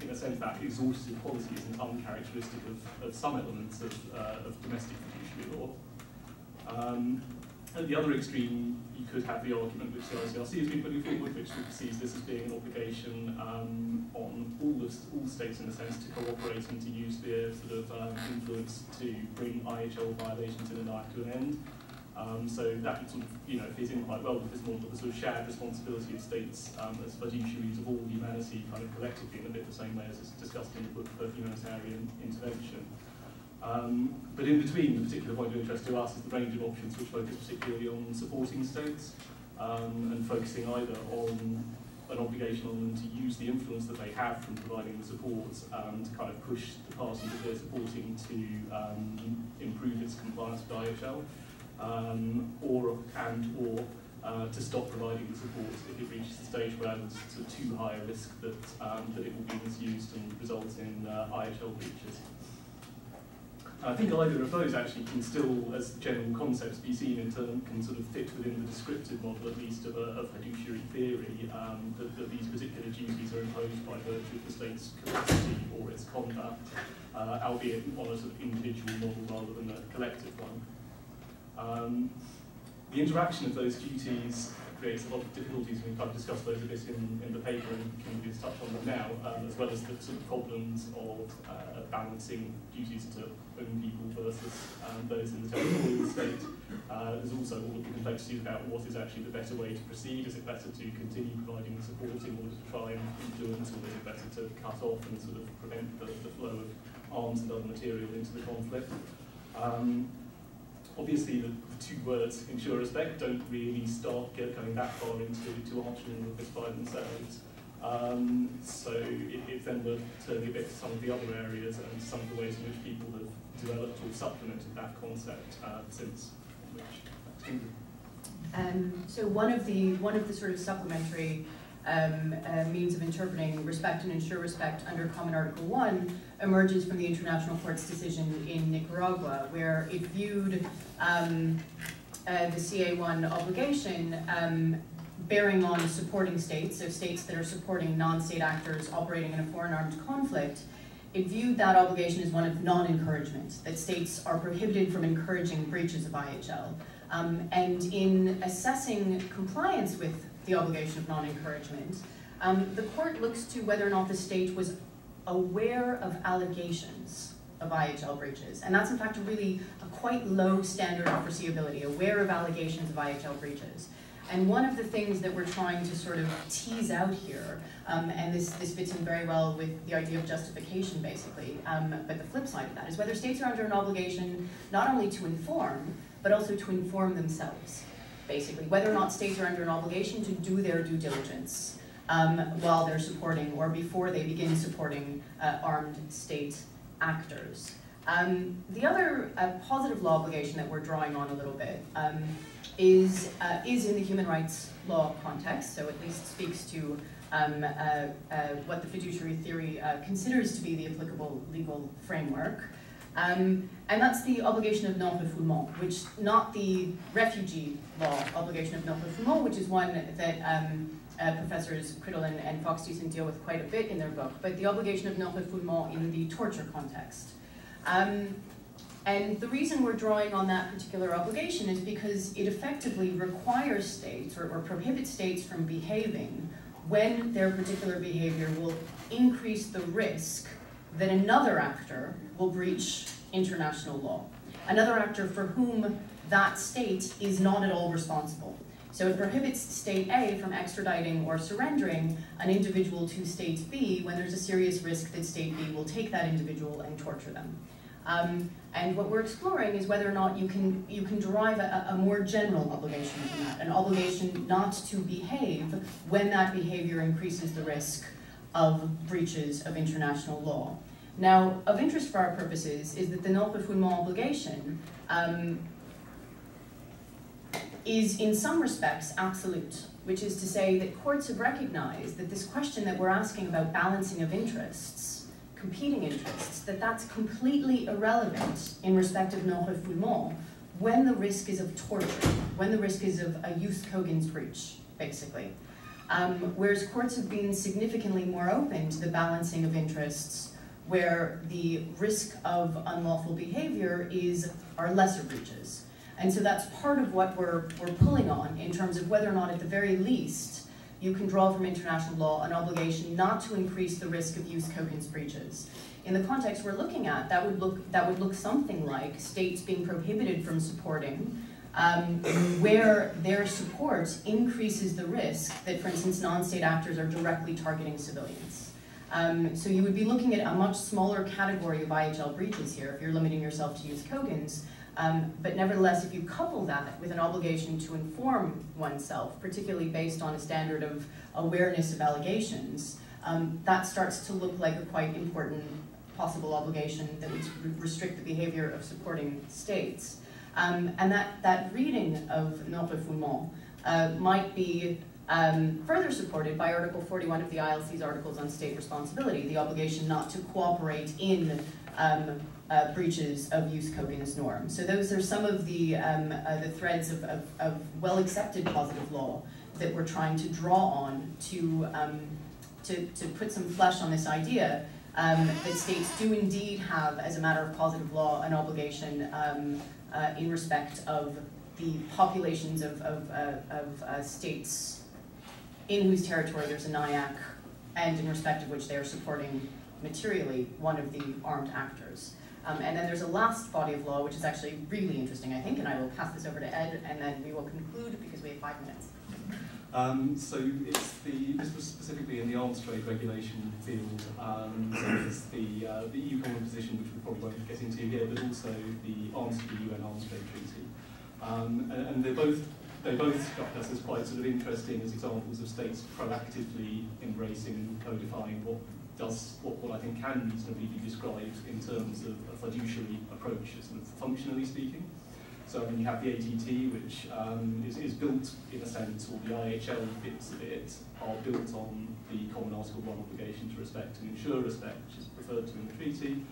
Speaker 6: in a sense that exhaustive policy isn't uncharacteristic of, of some elements of, uh, of domestic fiduciary law. Um, at the other extreme, you could have the argument which the ICRC has been putting forward, which sees this as being an obligation um, on all, the, all states, in a sense, to cooperate and to use their sort of um, influence to bring IHL violations in a life to an end. Um, so that sort of, you know, fits in quite well with this model, of the sort of shared responsibility of states um, as fiduciaries of all humanity kind of collectively in a bit the same way as is discussed in the book for humanitarian intervention. Um, but in between, the particular point of interest to us is the range of options which focus particularly on supporting states um, and focusing either on an obligation on them to use the influence that they have from providing the support um, to kind of push the party that they're supporting to um, improve its compliance with IHL, um, or and or uh, to stop providing the support if it reaches the stage where there's sort of too high a risk that um, that it will be misused and result in uh, IHL breaches. I think either of those actually can still, as general concepts, be seen in terms, can sort of fit within the descriptive model, at least, of a fiduciary theory, um, that, that these particular duties are imposed by virtue of the state's capacity or its conduct, uh, albeit on a sort of individual model rather than a collective one. Um, the interaction of those duties creates a lot of difficulties, and we've kind of discussed those a bit in, in the paper and can just touch on them now, um, as well as the sort of problems of uh, balancing duties to own people versus um, those in the territorial state. Uh, there's also all of the complexities about what is actually the better way to proceed. Is it better to continue providing the support in order to try and influence, or is it better to cut off and sort of prevent the, the flow of arms and other material into the conflict? Um, obviously the, the two words ensure respect don't really start get, going that far into to answering the this by themselves. Um, so it, it's then worth turning a bit to some of the other areas and some of the ways in which people have developed or supplemented that concept uh, since which
Speaker 5: um, so one of the one of the sort of supplementary um, uh, means of interpreting respect and ensure respect under Common Article 1 emerges from the International Court's decision in Nicaragua, where it viewed um, uh, the CA1 obligation um, bearing on supporting states, so states that are supporting non-state actors operating in a foreign armed conflict, it viewed that obligation as one of non-encouragement, that states are prohibited from encouraging breaches of IHL. Um, and in assessing compliance with the obligation of non-encouragement, um, the court looks to whether or not the state was aware of allegations of IHL breaches. And that's in fact a really a quite low standard of foreseeability, aware of allegations of IHL breaches. And one of the things that we're trying to sort of tease out here, um, and this, this fits in very well with the idea of justification basically, um, but the flip side of that is whether states are under an obligation not only to inform, but also to inform themselves basically, whether or not states are under an obligation to do their due diligence um, while they're supporting or before they begin supporting uh, armed state actors. Um, the other uh, positive law obligation that we're drawing on a little bit um, is, uh, is in the human rights law context, so at least speaks to um, uh, uh, what the fiduciary theory uh, considers to be the applicable legal framework. Um, and that's the obligation of non-refoulement, which not the refugee law obligation of non-refoulement, which is one that um, uh, professors Criddle and, and Fox deal with quite a bit in their book, but the obligation of non-refoulement in the torture context. Um, and the reason we're drawing on that particular obligation is because it effectively requires states or, or prohibits states from behaving when their particular behavior will increase the risk that another actor will breach international law. Another actor for whom that state is not at all responsible. So it prohibits state A from extraditing or surrendering an individual to state B when there's a serious risk that state B will take that individual and torture them. Um, and what we're exploring is whether or not you can, you can derive a, a more general obligation from that, an obligation not to behave when that behavior increases the risk of breaches of international law. Now, of interest for our purposes is that the non-refoulement obligation um, is in some respects absolute, which is to say that courts have recognized that this question that we're asking about balancing of interests, competing interests, that that's completely irrelevant in respect of non-refoulement when the risk is of torture, when the risk is of a jus cogens breach, basically. Um, whereas courts have been significantly more open to the balancing of interests where the risk of unlawful behavior is are lesser breaches. And so that's part of what we're, we're pulling on in terms of whether or not at the very least you can draw from international law an obligation not to increase the risk of jus cogens breaches. In the context we're looking at, that would look, that would look something like states being prohibited from supporting um, where their support increases the risk that, for instance, non-state actors are directly targeting civilians. Um, so you would be looking at a much smaller category of IHL breaches here if you're limiting yourself to jus cogens. Um, but nevertheless, if you couple that with an obligation to inform oneself, particularly based on a standard of awareness of allegations, um, that starts to look like a quite important possible obligation that would restrict the behavior of supporting states. Um, and that, that reading of non-refoulement uh, might be um, further supported by Article 41 of the ILC's Articles on State Responsibility, the obligation not to cooperate in um, uh, breaches of jus cogens norms. So those are some of the, um, uh, the threads of, of, of well-accepted positive law that we're trying to draw on to, um, to, to put some flesh on this idea um, that states do indeed have, as a matter of positive law, an obligation um, uh, in respect of the populations of, of, uh, of uh, states in whose territory there's a NIAC and in respect of which they are supporting materially one of the armed actors. Um, and then there's a last body of law, which is actually really interesting, I think, and I will pass this over to Ed, and then we will conclude because we have five minutes.
Speaker 6: Um, so it's the, this was specifically in the arms trade regulation field, um, so there's the, uh, the EU common position, which we probably won't get into here, but also the arms the UN arms trade treaty. Um, and, and they both they both struck us as quite sort of interesting as examples of states proactively embracing and codifying what does what, what I think can reasonably be described in terms of a fiduciary approach, sort of functionally speaking. So I mean, you have the ATT, which um, is, is built in a sense, or the IHL bits of it are built on the Common Article 1 obligation to respect and ensure respect, which is referred to in the treaty.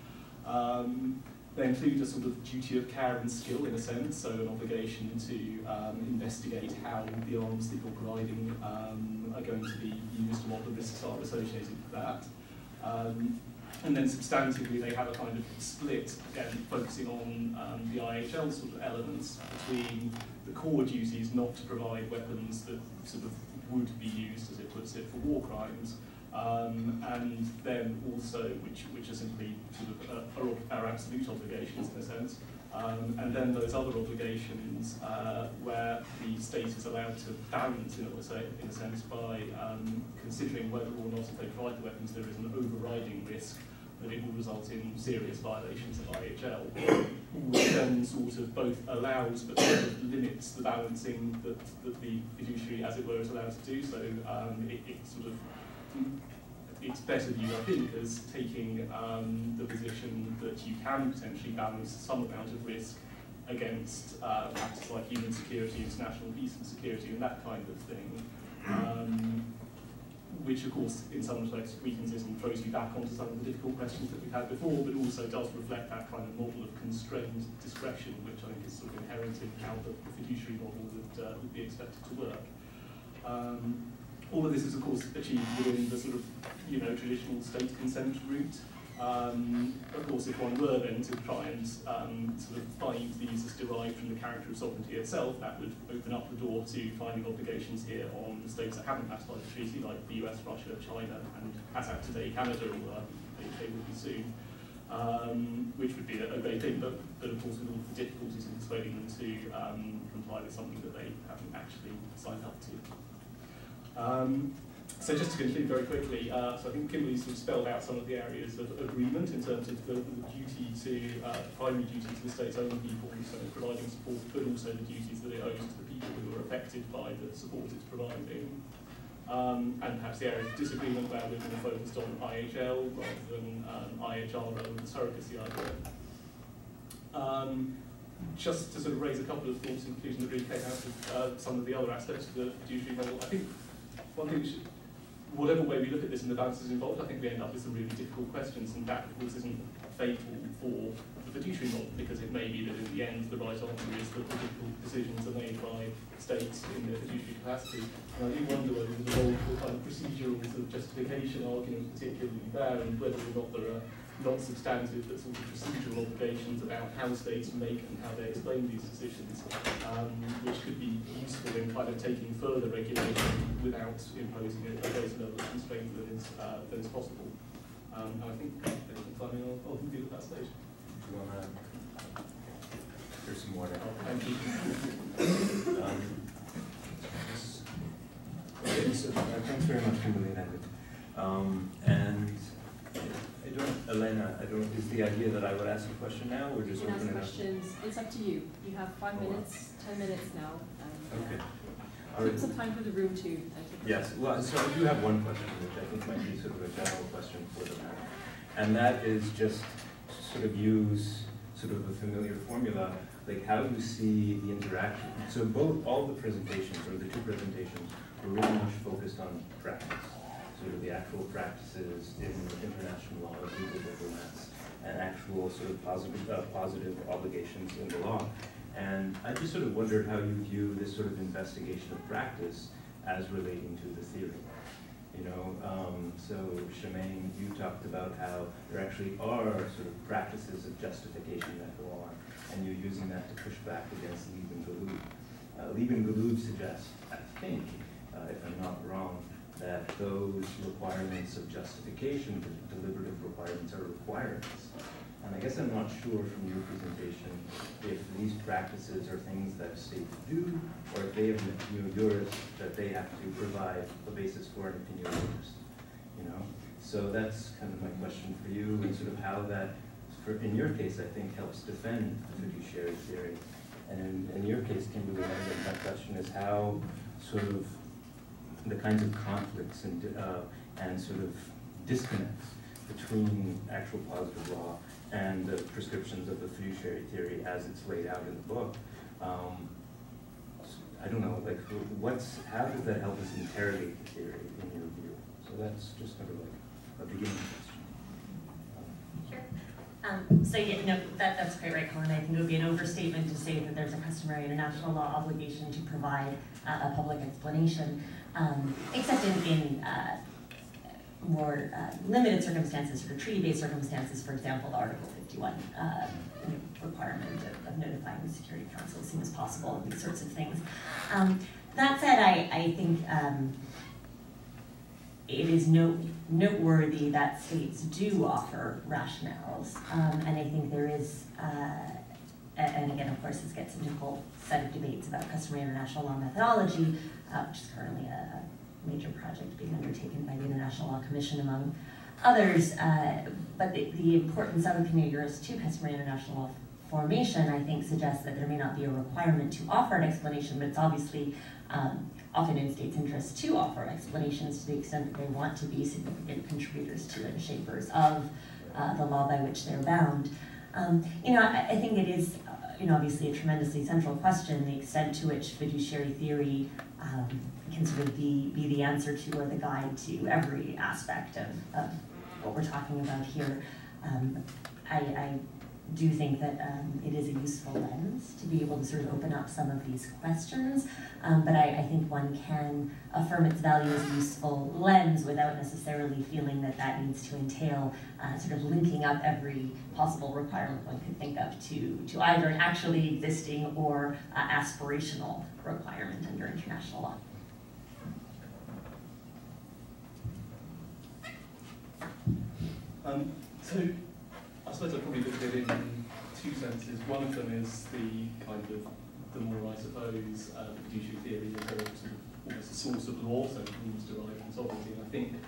Speaker 6: Um, they include a sort of duty of care and skill in a sense, so an obligation to um, investigate how the arms that you're providing um, are going to be used and what the risks are associated with that. And then substantively they have a kind of split, again, focusing on um, the IHL sort of elements between the core duties not to provide weapons that sort of would be used, as it puts it, for war crimes, um, and then also, which, which are simply sort of uh, our absolute obligations in a sense, um, and then those other obligations uh, where the state is allowed to balance, in a, in a sense, by um, considering whether or not if they provide the weapons there is an overriding risk that it will result in serious violations of IHL, which then sort of both allows but sort of limits the balancing that, that the fiduciary, as it were, is allowed to do. So um, it, it sort of it's better viewed, I think, as taking um, the position that you can potentially balance some amount of risk against uh, factors like human security, international peace and security, and that kind of thing. Um, which of course in some respects weakens it and throws you back onto some of the difficult questions that we've had before, but also does reflect that kind of model of constrained discretion, which I think is sort of inherent in how the, the fiduciary model would, uh, would be expected to work. Um, all of this is of course achieved within the sort of, you know, traditional state consent route. Um, of course, if one were then to try and um, sort of find these as derived from the character of sovereignty itself, that would open up the door to finding obligations here on states that haven't ratified the treaty, like the US, Russia, China, and as at today, Canada, or they, they will be soon, um, which would be a, a great thing, but, but of course with all the difficulties in persuading them to um, comply with something that they haven't actually signed up to. So just to conclude very quickly, uh, so I think Kimberly sort of spelled out some of the areas of agreement in terms of the, the duty to, uh, primary duty to the state's own people, so providing support, but also the duties that it owes to the people who are affected by the support it's providing. Um, and perhaps the area of disagreement where we've been focused on IHL rather than um, IHR rather than surrogacy idea. Um, just to sort of raise a couple of thoughts in conclusion that came out of uh, some of the other aspects of the fiduciary model, I think one thing should, whatever way we look at this and the balances involved, I think we end up with some really difficult questions, and that, of course, isn't fatal for the fiduciary model, because it may be that in the end, the right answer is that the decisions are made by states in their fiduciary capacity. And I do wonder whether the role for kind of procedural sort of justification argument particularly there, and whether or not there are not substantive but sort of procedural obligations about how states make and how they explain these decisions, um, which could be useful in kind of taking further regulation without imposing a, a greater level of constraint than is, uh, than is possible. Um, and I think finally I'll, I'll conclude at that stage.
Speaker 3: Do you want to? There's some more now.
Speaker 6: Thank you.
Speaker 3: Um, okay, so, uh, thanks very much, Kimberly and Edward. Um, and I don't, Elena, I don't, is the idea that I would ask a question now or
Speaker 2: You
Speaker 3: just
Speaker 2: can
Speaker 3: open
Speaker 2: ask
Speaker 3: it up?
Speaker 2: questions, it's up to you. You have five
Speaker 3: Oh, wow.
Speaker 2: minutes, ten minutes now. and, uh,
Speaker 3: Okay.
Speaker 2: Keep
Speaker 3: right.
Speaker 2: some time for the room too.
Speaker 3: Yes, well, so I do have one question, which I think might be sort of a general question for the panel. And that is just sort of use sort of a familiar formula, like how do you see the interaction. So both, all the presentations, or the two presentations, were really much focused on practice. Sort of the actual practices in international law, of legal diplomats, and actual sort of positive, uh, positive obligations in the law. And I just sort of wondered how you view this sort of investigation of practice as relating to the theory. You know, um, so Chimène, you talked about how there actually are sort of practices of justification that go on, and you're using that to push back against Leib and Galoob. Uh, Leib and Galoob suggest, I think, uh, if I'm not wrong, that those requirements of justification, the deliberative requirements, are requirements. And I guess I'm not sure from your presentation if these practices are things that states do, or if they have, you know, yours, that they have to provide a basis for an opinion first, you know? So that's kind of my question for you, and sort of how that, for, in your case, I think helps defend the fiduciary theory. And in, in your case, Kimberly, my question is how sort of the kinds of conflicts and, uh, and sort of disconnects between actual positive law and the prescriptions of the fiduciary theory as it's laid out in the book. Um, I don't know, like, what's, how does that help us interrogate the theory in your view? So that's just kind of like a beginning question.
Speaker 4: Sure. Um, so yeah, no, that, that's quite right, Colin. I think it would be an overstatement to say that there's a customary international law obligation to provide uh, a public explanation, um, except in, in uh, more uh, limited circumstances, of treaty-based circumstances, for example, the Article 51 uh, requirement of, of notifying the Security Council as soon as possible, these sorts of things. Um, that said, I, I think um, it is note, noteworthy that states do offer rationales, um, and I think there is, uh, and again, of course, this gets into a whole set of debates about customary international law methodology, uh, which is currently a, a major project being undertaken by the International Law Commission, among others. Uh, but the, the importance of opinio juris to customary international law formation, I think, suggests that there may not be a requirement to offer an explanation, but it's obviously um, often in states' interest to offer explanations to the extent that they want to be significant contributors to and shapers of uh, the law by which they're bound. Um, you know, I, I think it is uh, you know, obviously a tremendously central question, the extent to which fiduciary theory um, can sort of be, be the answer to or the guide to every aspect of, of what we're talking about here. Um, I, I do think that um, it is a useful lens to be able to sort of open up some of these questions, um, but I, I think one can affirm its value as a useful lens without necessarily feeling that that needs to entail uh, sort of linking up every possible requirement one could think of to, to either an actually existing or uh, aspirational requirement under international law.
Speaker 6: Um, so suppose I probably look at it in two senses. One of them is the kind of the more I suppose uh, fiduciary theory is sort of almost a source of law, so means derived from sovereignty. And I think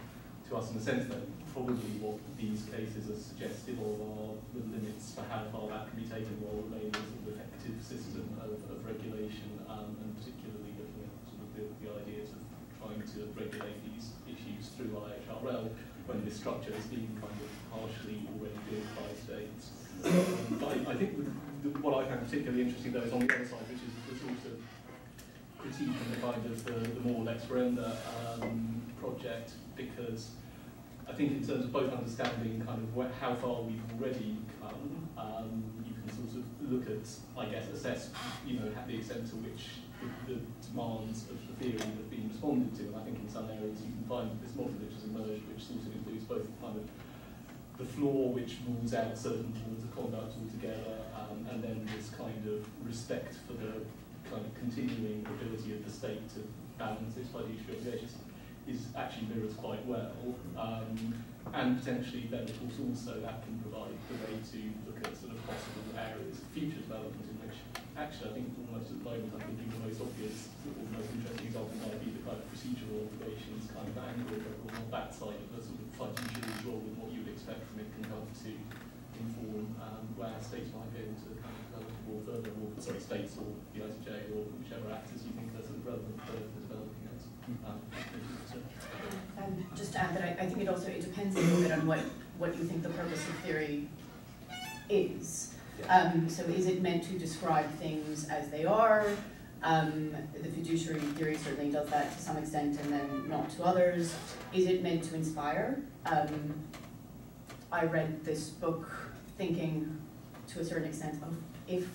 Speaker 6: to us in a sense that probably what these cases are suggestive of are the limits for how far that can be taken while remaining a sort of effective system of, of regulation um, and particularly looking at sort of the, the ideas of trying to regulate these issues through IHRL when this structure has been kind of partially already built by states. Um, but I, I think the, the, what I found particularly interesting though is on the other side, which is the sort of critique and the kind of the, the more Lex Ferenda um, project, because I think in terms of both understanding kind of where, how far we've already come, um, you can sort of look at, I guess, assess, you know, the extent to which the, demands of the theory that have been responded to. And I think in some areas you can find this model which has emerged, which sort of includes both kind of the flaw which rules out certain forms of conduct altogether, um, and then this kind of respect for the kind of continuing ability of the state to balance its fiduciary obligations is actually mirrors quite well. Um, and potentially then of course also that can provide the way to look at sort of possible areas of future development in actually I think almost at the moment I think the most obvious or the most interesting example might be the kind of procedural obligations kind of angle but on that side of the sort of fiduciary role and what you would expect from it can help to inform um, where states might be able to kind of develop more further or sorry states or the ICJ or whichever actors you think are sort of relevant for, for developing it. Um,
Speaker 5: Um, just to add that I, I think it also it depends a little bit on what, what you think the purpose of theory is. Um, so is it meant to describe things as they are? Um, the fiduciary theory certainly does that to some extent and then not to others. Is it meant to inspire? Um, I read this book thinking to a certain extent of if,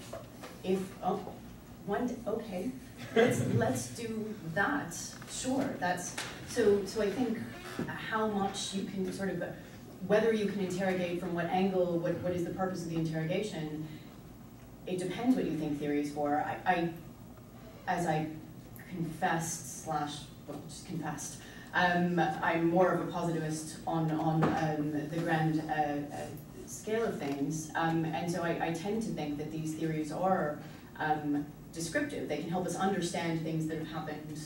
Speaker 5: if, oh, one, day, okay, let's, let's do that, sure, that's, so, so I think how much you can sort of, whether you can interrogate from what angle, what, what is the purpose of the interrogation, it depends what you think theory is for. I, I as I confessed slash, well, just confessed, um, I'm more of a positivist on, on um, the grand uh, uh, scale of things, um, and so I, I, tend to think that these theories are um, descriptive. They can help us understand things that have happened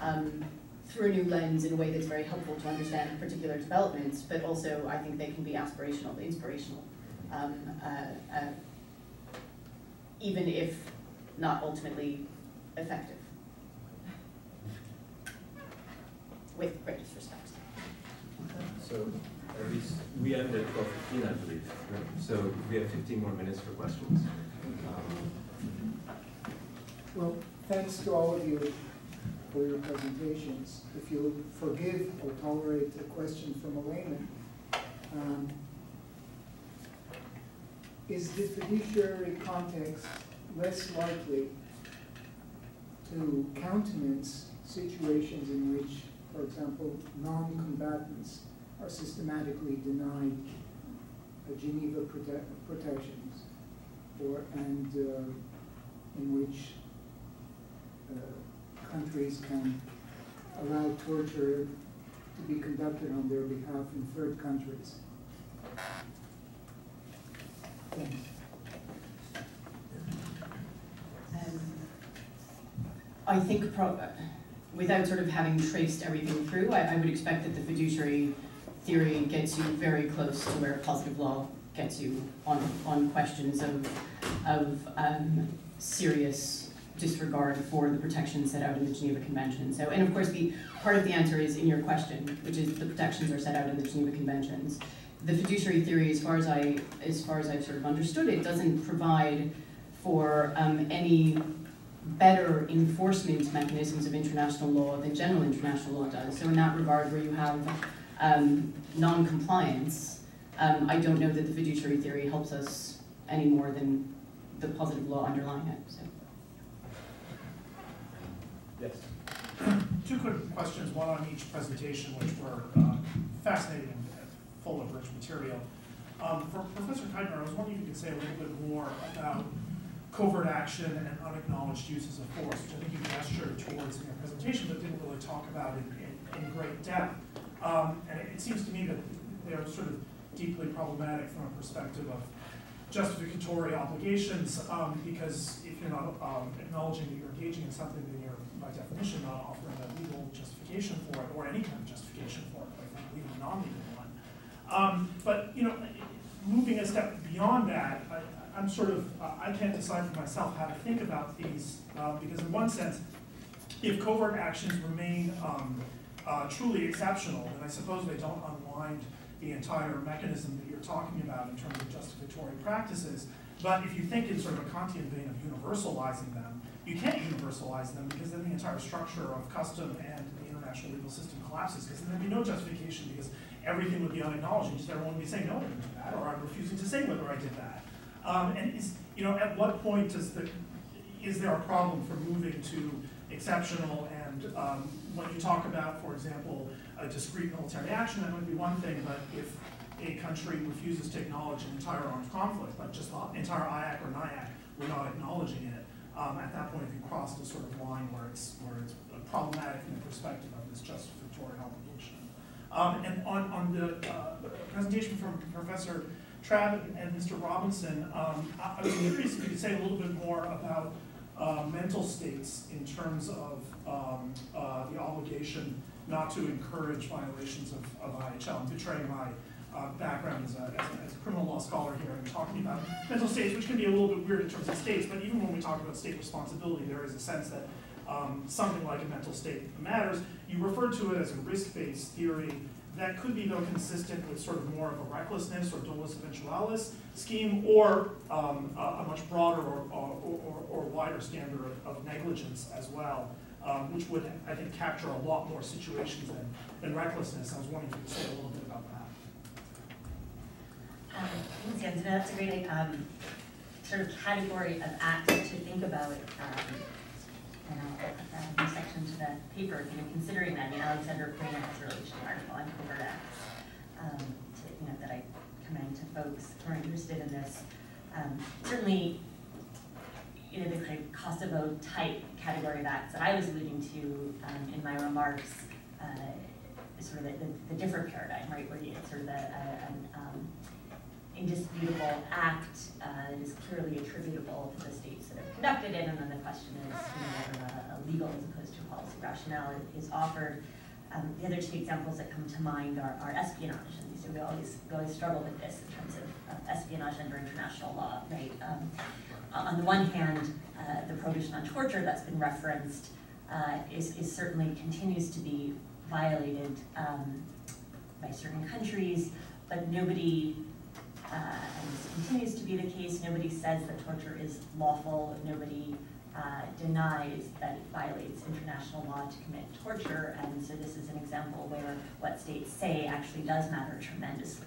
Speaker 5: um, through a new lens in a way that's very helpful to understand particular developments, but also I think they can be aspirational, inspirational, um, uh, uh, even if not ultimately effective. With greatest respect.
Speaker 7: So at least we end at 12.15, I believe. So we have 15 more minutes for questions. Um,
Speaker 8: well, thanks to all of you for your presentations. If you'll forgive or tolerate a question from a layman, um, is the fiduciary context less likely to countenance situations in which, for example, non-combatants are systematically denied Geneva prote protections, or and uh, in which uh, countries can allow torture to be conducted on their behalf in third countries.
Speaker 5: Um, I think, without sort of having traced everything through, I, I would expect that the fiduciary theory gets you very close to where positive law gets you on, on questions of, of um, serious disregard for the protections set out in the Geneva Convention. So, and of course, the part of the answer is in your question, which is the protections are set out in the Geneva Conventions. The fiduciary theory, as far as I, as far as I've sort of understood it, doesn't provide for um, any better enforcement mechanisms of international law than general international law does. So in that regard, where you have um, non-compliance, um, I don't know that the fiduciary theory helps us any more than the positive law underlying it. So.
Speaker 7: Yes.
Speaker 9: Two quick questions, one on each presentation, which were uh, fascinating and full of rich material. Um, For Professor Keitner, I was wondering if you could say a little bit more about covert action and unacknowledged uses of force, which I think you gestured towards in your presentation, but didn't really talk about in, in, in great depth. Um, and it, it seems to me that they're sort of deeply problematic from a perspective of justificatory obligations, um, because if you're not um, acknowledging that you're engaging in something, definition not offering a legal justification for it, or any kind of justification for it, quite frankly, even a non-legal one. Um, but you know, moving a step beyond that, I, I'm sort of, uh, I can't decide for myself how to think about these, uh, because in one sense, if covert actions remain um, uh, truly exceptional, then I suppose they don't unwind the entire mechanism that you're talking about in terms of justificatory practices. But if you think in sort of a Kantian vein of universalizing them, you can't universalize them because then the entire structure of custom and the international legal system collapses because then there'd be no justification because everything would be unacknowledged. Just everyone would be saying, no, I didn't do that, or I'm refusing to say whether I did that. Um, and is, you know, at what point does the, is there a problem for moving to exceptional and um, when you talk about, for example, a discrete military action, that would be one thing, but if a country refuses to acknowledge an entire armed conflict, like just the entire IAC or NIAC, we're not acknowledging it. Um, at that point, if you cross the sort of line where it's where it's problematic from the perspective of this justificatory obligation. Um, and on, on the uh, presentation from Professor Trapp and Mr. Robinson, um, I, I, was curious if you could say a little bit more about uh, mental states in terms of um, uh, the obligation not to encourage violations of, of IHL. I'm betraying my uh, background as a, as, a, as a, criminal law scholar here and talking about mental states, which can be a little bit weird in terms of states, but even when we talk about state responsibility, there is a sense that um, something like a mental state matters. You refer to it as a risk-based theory that could be, though, consistent with sort of more of a recklessness or dolus eventualis scheme, or um, a, a, much broader or, or, or, or wider standard of, of, negligence as well, um, which would, I think, capture a lot more situations than, than recklessness. I was wondering if you could say a little bit.
Speaker 4: Um, Jens. That's a great um, sort of category of act to think about. Um, and I'll put that section to the paper, you know, considering that, I mean, Alexandra Perina has a really interesting article on covert acts, um, to, you know, that I commend to folks who are interested in this. Um, certainly, you know, the kind of Kosovo type category of acts that I was alluding to um, in my remarks, uh, sort of the, the, the, different paradigm, right, where you sort of a, a, an indisputable act uh, that is clearly attributable to the states that have conducted it, and then the question is, you know, whether a, legal as opposed to a policy rationale is offered. Um, the other two examples that come to mind are, are espionage, and so we always we always struggle with this in terms of espionage under international law, right? Um, on the one hand, uh, the prohibition on torture that's been referenced uh, is, is certainly continues to be violated um, by certain countries, but nobody uh, and this continues to be the case. Nobody says that torture is lawful. Nobody uh, denies that it violates international law to commit torture. And so this is an example where what states say actually does matter tremendously.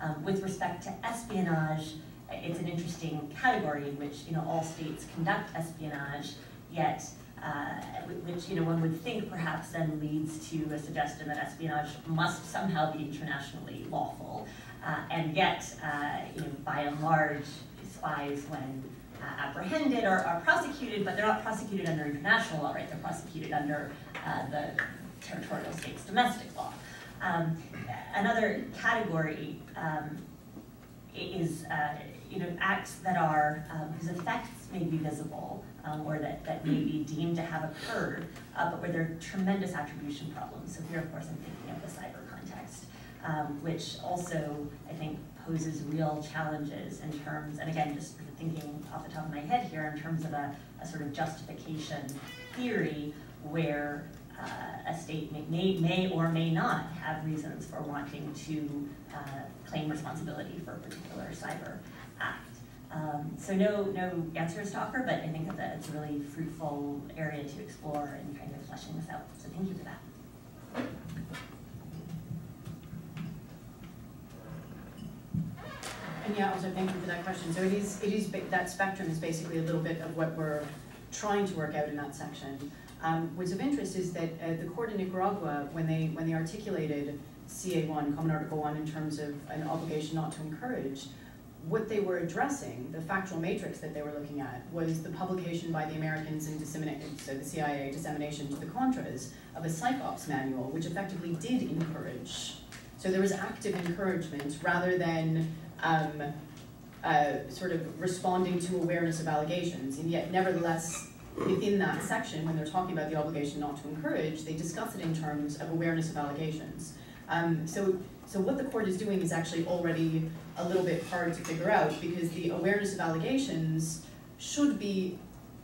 Speaker 4: Um, with respect to espionage, it's an interesting category in which you know all states conduct espionage, yet uh, which you know one would think perhaps then leads to a suggestion that espionage must somehow be internationally lawful. Uh, and yet, uh, you know, by and large, spies, when uh, apprehended, are, are, prosecuted, but they're not prosecuted under international law, right? They're prosecuted under uh, the territorial state's domestic law. Um, another category um, is, uh, you know, acts that are um, whose effects may be visible um, or that, that may be deemed to have occurred, uh, but where there are tremendous attribution problems. So here, of course, I'm thinking of the um, which also, I think, poses real challenges in terms, and again, just thinking off the top of my head here, in terms of a, a sort of justification theory where uh, a state may, may, or may not have reasons for wanting to uh, claim responsibility for a particular cyber act. Um, so no, no answers to offer, but I think that that's a really fruitful area to explore and kind of fleshing this out. So thank you for that.
Speaker 5: And yeah, also thank you for that question. So it is, it is, that spectrum is basically a little bit of what we're trying to work out in that section. Um, what's of interest is that uh, the court in Nicaragua, when they, when they articulated CA1, Common Article 1, in terms of an obligation not to encourage, what they were addressing, the factual matrix that they were looking at, was the publication by the Americans and disseminated, so the CIA dissemination to the Contras of a psyops manual, which effectively did encourage. So there was active encouragement rather than um, uh, sort of responding to awareness of allegations. And yet, nevertheless, within that section, when they're talking about the obligation not to encourage, they discuss it in terms of awareness of allegations. Um, so, so what the court is doing is actually already a little bit hard to figure out because the awareness of allegations should be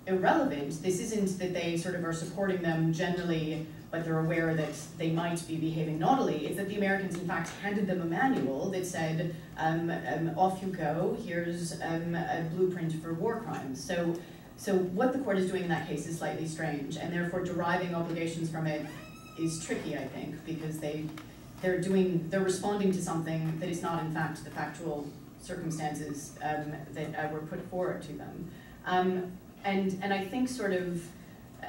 Speaker 5: irrelevant. This isn't that they sort of are supporting them generally, but they're aware that they might be behaving naughtily. is that the Americans, in fact, handed them a manual that said, um, um, off you go, here's um, a blueprint for war crimes. So, so what the court is doing in that case is slightly strange, and therefore deriving obligations from it is tricky, I think, because they, they're doing, they're responding to something that is not in fact the factual circumstances um, that uh, were put forward to them. Um, and, and I think sort of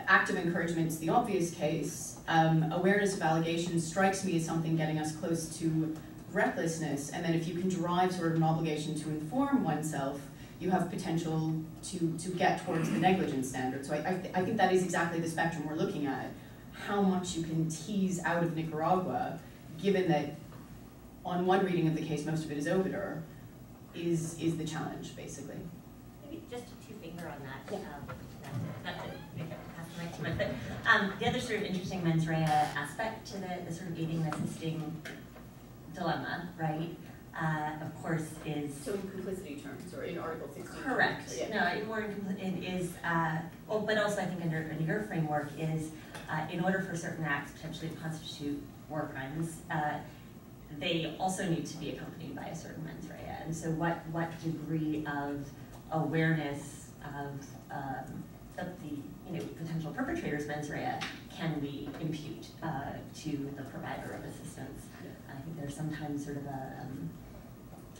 Speaker 5: active encouragement is the obvious case. Um, awareness of allegations strikes me as something getting us close to recklessness, and then if you can derive sort of an obligation to inform oneself, you have potential to, to get towards the negligence standard. So I, I, th I think that is exactly the spectrum we're looking at. How much you can tease out of Nicaragua, given that on one reading of the case, most of it is obiter, is, is the challenge, basically.
Speaker 4: Maybe just a two finger on that. Um, not, not to make it pass the mic too much, but um, the other sort of interesting mens rea aspect to the, the sort of aiding and assisting dilemma, right? Uh, of course, is
Speaker 5: So in complicity terms, or in Article 16?
Speaker 4: Correct. No, it more incomplete, it is, uh, well, but also I think under, under your framework is, uh, in order for certain acts potentially to constitute war crimes, uh, they also need to be accompanied by a certain mens rea. And so what, what degree of awareness of, um, of the, you know, potential perpetrator's mens rea can we impute, uh, to the provider of assistance? I think there's sometimes sort of a, um,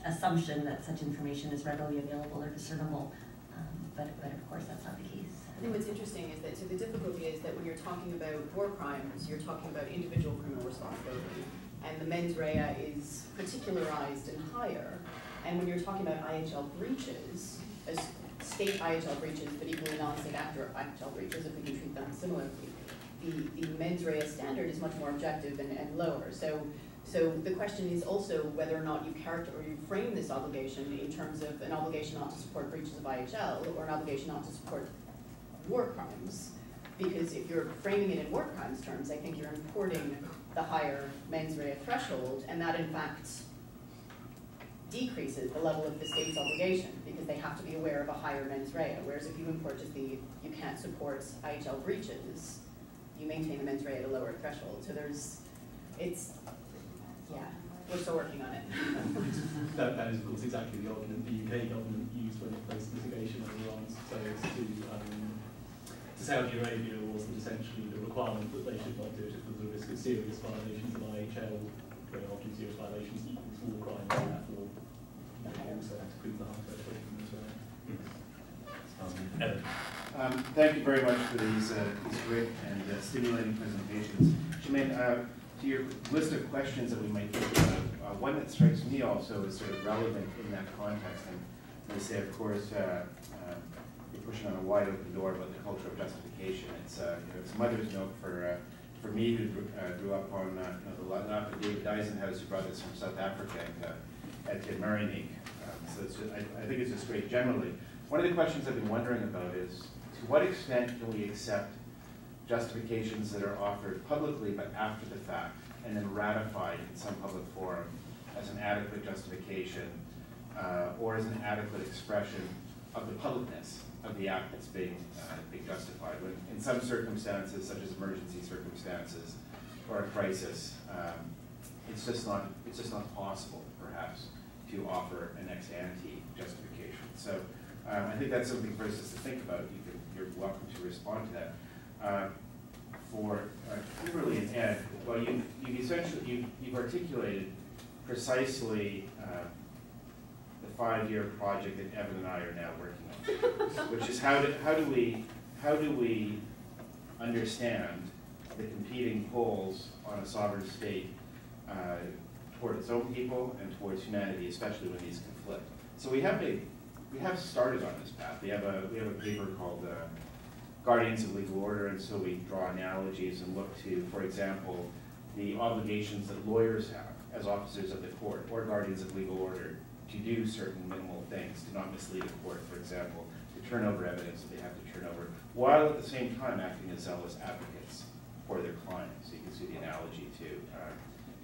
Speaker 4: assumption that such information is readily available or discernible, um, but, but of course that's not the case.
Speaker 5: I think what's interesting is that, so the difficulty is that when you're talking about war crimes, you're talking about individual criminal responsibility, and the mens rea is particularized and higher. And when you're talking about IHL breaches, as state IHL breaches, but equally non-state actor IHL breaches, if we can treat them similarly, the, the mens rea standard is much more objective and, and lower. So so the question is also whether or not you character or you frame this obligation in terms of an obligation not to support breaches of IHL or an obligation not to support war crimes. Because if you're framing it in war crimes terms, I think you're importing the higher mens rea threshold, and that in fact decreases the level of the state's obligation because they have to be aware of a higher mens rea. Whereas if you import just the you can't support IHL breaches, you maintain the mens rea at a lower threshold. So there's it's yeah, we're still working on it.
Speaker 6: that, that is, of course, exactly the argument the UK government used when it placed mitigation on Iran's sales to, um, to Saudi Arabia was essentially the requirement that they should not do it if there was a risk of serious violations of IHL, going after serious violations equals war crime, and therefore
Speaker 3: Um,
Speaker 10: Um, thank you very much for these, uh, these great and uh, stimulating presentations. Chimène, uh, to your list of questions that we might about, uh, one that strikes me also as sort of relevant in that context, and they say, of course, uh, uh, you're pushing on a wide open door about the culture of justification. It's, uh, you know, it's mother's milk for, for me who grew, grew up on you know, the David Dyzenhaus, who brought this from South Africa and, Etienne Mureinik. Um, so just, I, I think it's just great generally. One of the questions I've been wondering about is, to what extent can we accept justifications that are offered publicly but after the fact, and then ratified in some public forum as an adequate justification uh, or as an adequate expression of the publicness of the act that's being, uh, being justified. When in some circumstances, such as emergency circumstances or a crisis, um, it's just not it's just not possible, perhaps, to offer an ex ante justification. So Um, I think that's something for us to think about. You you're welcome to respond to that. Uh, for uh, Kimberly and Ed, well, you, you've essentially, you, you've articulated precisely uh, the five-year project that Evan and I are now working on, which is how do, how do we, how do we understand the competing poles on a sovereign state uh, toward its own people and towards humanity, especially when these conflict. So we have a, we have started on this path. We have a, we have a paper called uh, Guardians of Legal Order, and so we draw analogies and look to, for example, the obligations that lawyers have as officers of the court or guardians of legal order to do certain minimal things, to not mislead a court, for example, to turn over evidence that they have to turn over, while at the same time acting as zealous advocates for their clients. So you can see the analogy to uh,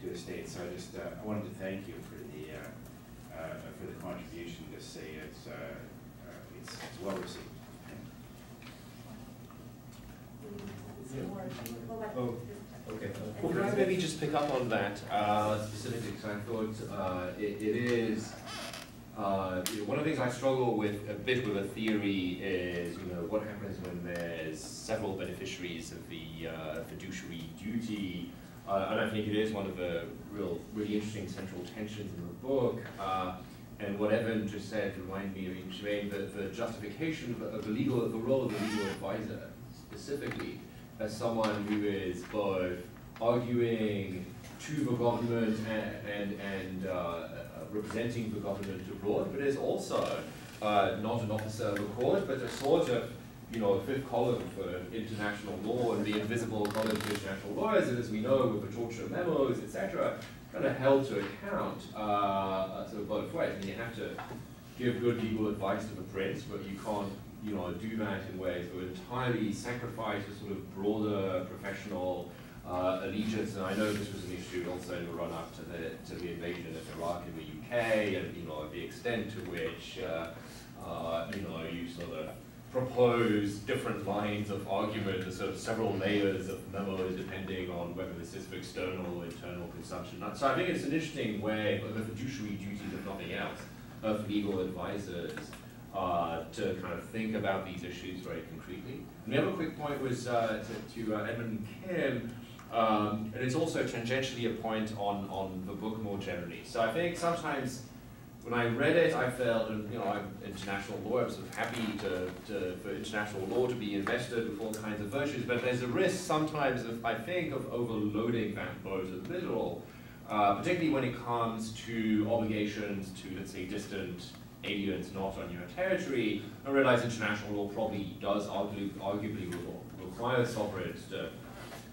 Speaker 10: to the state. So I just uh, I wanted to thank you for the uh, uh, for the contribution. Just say it's uh, uh, it's, it's well received.
Speaker 7: Oh, okay.
Speaker 11: Well, can I maybe just pick up on that uh, specifically, because I thought uh, it, it is, uh, you know, one of the things I struggle with a bit with a theory is, you know, what happens when there's several beneficiaries of the uh, fiduciary duty, uh, I think it is one of the real, really interesting central tensions in the book. Uh, and what Evan just said reminded me, I mean, Chimène, the, the justification of, of the legal, the role of the legal advisor specifically as someone who is both arguing to the government and, and, and uh, uh, representing the government abroad, but is also uh, not an officer of the court, but a sort of, you know, fifth column for international law and the invisible column for international lawyers, and as we know with the torture memos, etc., kind of held to account uh, sort of both ways. And you have to give good legal advice to the prince, but you can't you know, do that in ways that would entirely sacrifice a sort of broader professional uh, allegiance. And I know this was an issue also in the run-up to the, to the invasion of Iraq in the UK, and, you know, the extent to which, uh, uh, you know, you sort of propose different lines of argument, the sort of several layers of memos depending on whether this is for external or internal consumption. So I think it's an interesting way, the fiduciary duties, if nothing else, of legal advisors uh, to kind of think about these issues very concretely. And the other quick point was uh, to, to uh, Edmund Kim, um, and it's also tangentially a point on, on the book more generally. So I think sometimes when I read it, I felt, and you know, I'm international lawyer, I'm sort of happy to, to, for international law to be invested with all kinds of virtues, but there's a risk sometimes, of, I think, of overloading that boat a little, uh, particularly when it comes to obligations to, let's say, distant aliens not on your territory, I realize international law probably does arguably, arguably require sovereigns to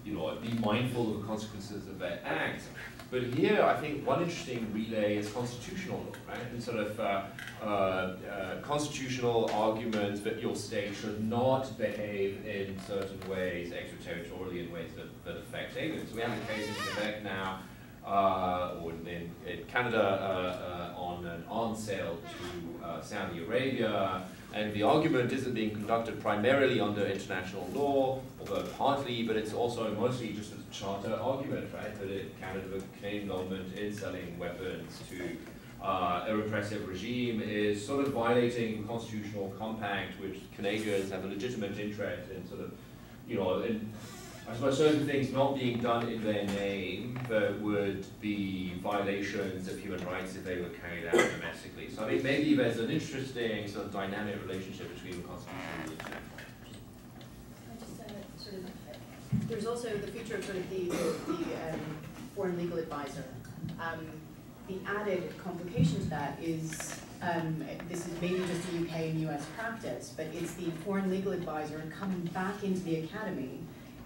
Speaker 11: you know, be mindful of the consequences of their acts. But here, I think one interesting relay is constitutional law, right? And sort of uh, uh, uh, constitutional arguments that your state should not behave in certain ways, extraterritorially in ways that, that affect aliens. We have a case in Quebec now uh, or in, in Canada uh, uh, on an arms sale to Saudi Arabia. And the argument isn't being conducted primarily under international law, although partly, but it's also mostly just a charter argument, right? That it, Canada, the Canadian government is selling weapons to uh, a repressive regime, is sort of violating constitutional compact, which Canadians have a legitimate interest in sort of, you know, in Suppose certain things not being done in their name that would be violations of human rights if they were carried out domestically. So I think maybe there's an interesting sort of dynamic relationship between the Constitution and the
Speaker 5: sort of, there's also the future of sort of the, the um, foreign legal advisor. Um, the added complication to that is um, this is maybe just a UK and US practice, but it's the foreign legal advisor coming back into the academy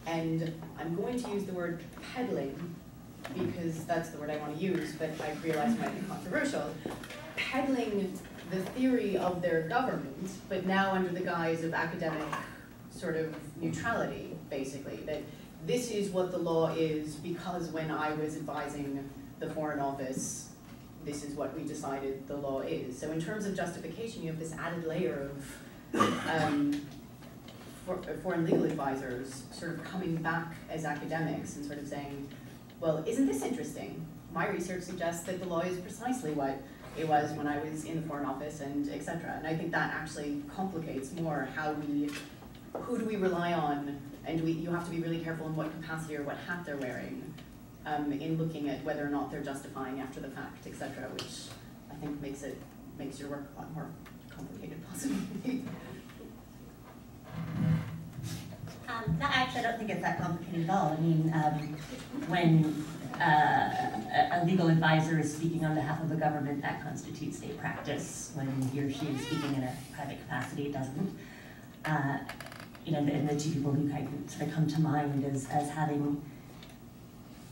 Speaker 5: and I'm going to use the word peddling because that's the word I want to use, but I realize it might be controversial. Peddling the theory of their government, but now under the guise of academic sort of neutrality, basically. That this is what the law is because when I was advising the Foreign Office, this is what we decided the law is. So in terms of justification, you have this added layer of um, foreign legal advisors sort of coming back as academics and sort of saying, well, isn't this interesting? My research suggests that the law is precisely what it was when I was in the Foreign Office and et cetera. And I think that actually complicates more how we, who do we rely on? And we, you have to be really careful in what capacity or what hat they're wearing um, in looking at whether or not they're justifying after the fact, et cetera, which I think makes it, makes your work a lot more complicated possibly.
Speaker 4: don't think it's that complicated at all. I mean, um, when uh, a, legal advisor is speaking on behalf of the government, that constitutes state practice. When he or she is speaking in a private capacity, it doesn't. Uh, you know, and the two people who kind of sort of come to mind as, as having,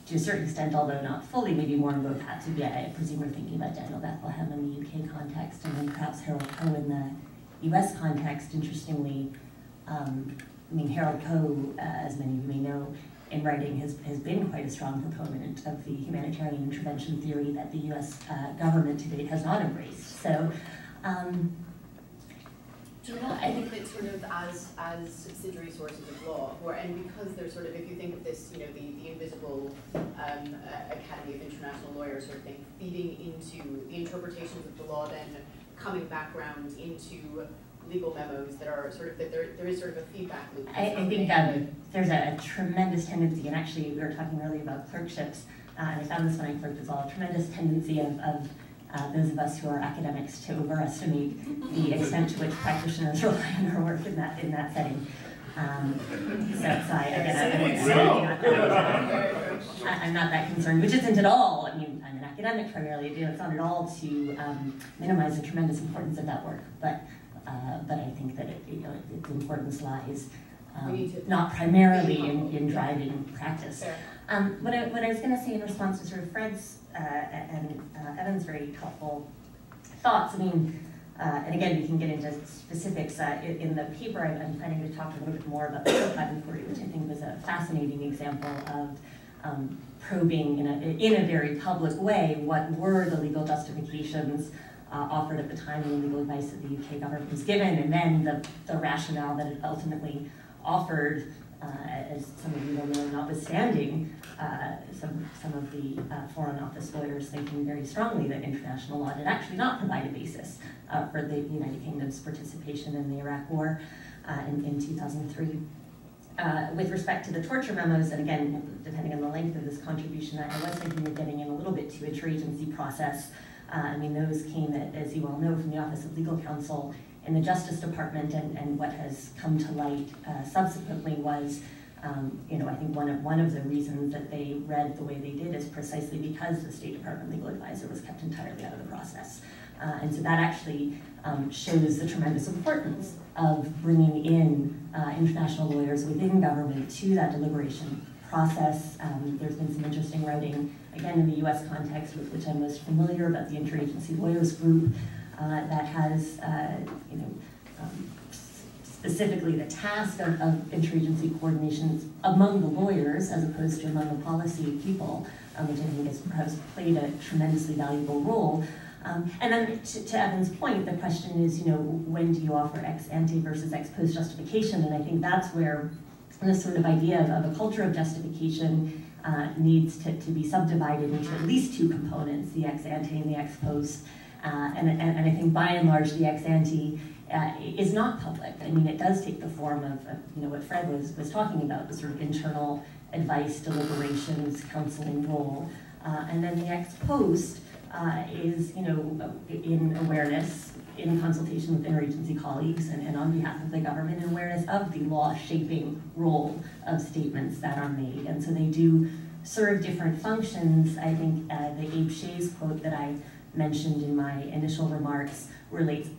Speaker 4: to a certain extent, although not fully, maybe more in both hats, would be, I presume we're thinking about Daniel Bethlehem in the UK context, and then perhaps Harold Koh in the US context, interestingly. Um, I mean, Harold Koh, uh, as many of you may know, in writing has, has been quite a strong proponent of the humanitarian intervention theory that the US uh, government to date has not embraced. So, um,
Speaker 5: you not think that sort of as, as subsidiary sources of law, or, and because they're sort of, if you think of this, you know, the, the invisible um, uh, Academy of International Lawyers sort of thing, feeding into the interpretations of the law, then coming back around into legal memos that are sort of, that there, there is sort of a feedback loop.
Speaker 4: I, I think um, there's a, a tremendous tendency, and actually we were talking earlier about clerkships, uh, and I found this when I clerked as well, a tremendous tendency of, of uh, those of us who are academics to overestimate the extent to which practitioners rely on our work in that, in that setting. Um, so, so I, again, I, I, I, I'm not that concerned, which isn't at all, I mean, I'm an academic primarily, you it's not at all to um, minimize the tremendous importance of that work, but, uh, but I think that it, you know, its importance lies um, not primarily in, in driving practice. Um, what, I, what I was going to say in response to sort of Fred's uh, and uh, Evan's very helpful thoughts, I mean, uh, and again, we can get into specifics. Uh, in, in, the paper, I, am planning to talk a little bit more about the Chilcot inquiry, which I think was a fascinating example of um, probing in a, in a very public way what were the legal justifications uh, offered at the time and the legal advice that the UK government was given, and then the, the rationale that it ultimately offered uh, as some of you will know, notwithstanding uh, some, some of the uh, Foreign Office lawyers thinking very strongly that international law did actually not provide a basis uh, for the United Kingdom's participation in the Iraq War uh, in, in 2003. Uh, with respect to the torture memos, and again, depending on the length of this contribution, I, was thinking of getting in a little bit to a interagency process. I mean, those came, as you all know, from the Office of Legal Counsel in the Justice Department and, and what has come to light uh, subsequently was, um, you know, I think one of, one of the reasons that they read the way they did is precisely because the State Department legal advisor was kept entirely out of the process. Uh, and so that actually um, shows the tremendous importance of bringing in uh, international lawyers within government to that deliberation process. Um, there's been some interesting writing, again in the US context with which I'm most familiar, about the Interagency Lawyers Group, uh, that has, uh, you know, um, specifically the task of, of interagency coordination among the lawyers as opposed to among the policy people, um, which I think has, has played a tremendously valuable role. Um, and then to, to, Evan's point, the question is, you know, when do you offer ex ante versus ex post justification? And I think that's where this sort of idea of, of a culture of justification uh, needs to, to be subdivided into at least two components, the ex ante and the ex post. Uh, and, and, and, I think by and large the ex ante uh, is not public. I mean, it does take the form of, of, you know what Fred was, was talking about, the sort of internal advice, deliberations, counseling role. Uh, and then the ex post uh, is, you know, in awareness, in consultation with interagency colleagues and, and on behalf of the government, and awareness of the law shaping role of statements that are made. And so they do serve different functions. I think uh, the Abe Chayes quote that I mentioned in my initial remarks relates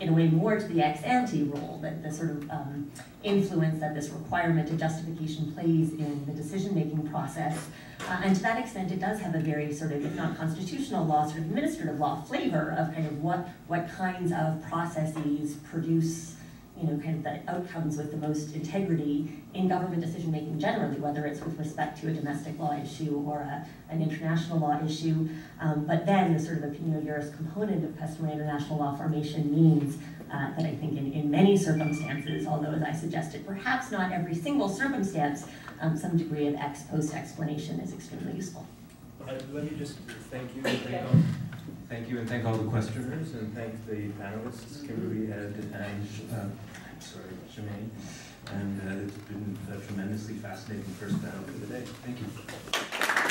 Speaker 4: in a way more to the ex ante role, that the sort of um, influence that this requirement of justification plays in the decision-making process. Uh, and to that extent, it does have a very sort of, if not constitutional law, sort of administrative law flavor of kind of what, what kinds of processes produce you know, kind of the outcomes with the most integrity in government decision making generally, whether it's with respect to a domestic law issue or a, an international law issue. Um, but then the sort of opinio juris component of customary international law formation means uh, that I think in, in many circumstances, although as I suggested, perhaps not every single circumstance, um, some degree of ex post explanation is extremely useful.
Speaker 7: Uh, let me just thank you. Thank
Speaker 3: you, and thank all the questioners, and thank the panelists, Kimberly, Ed, and, uh, sorry, Chimène. And uh, it's been a tremendously fascinating first panel for the day. Thank you.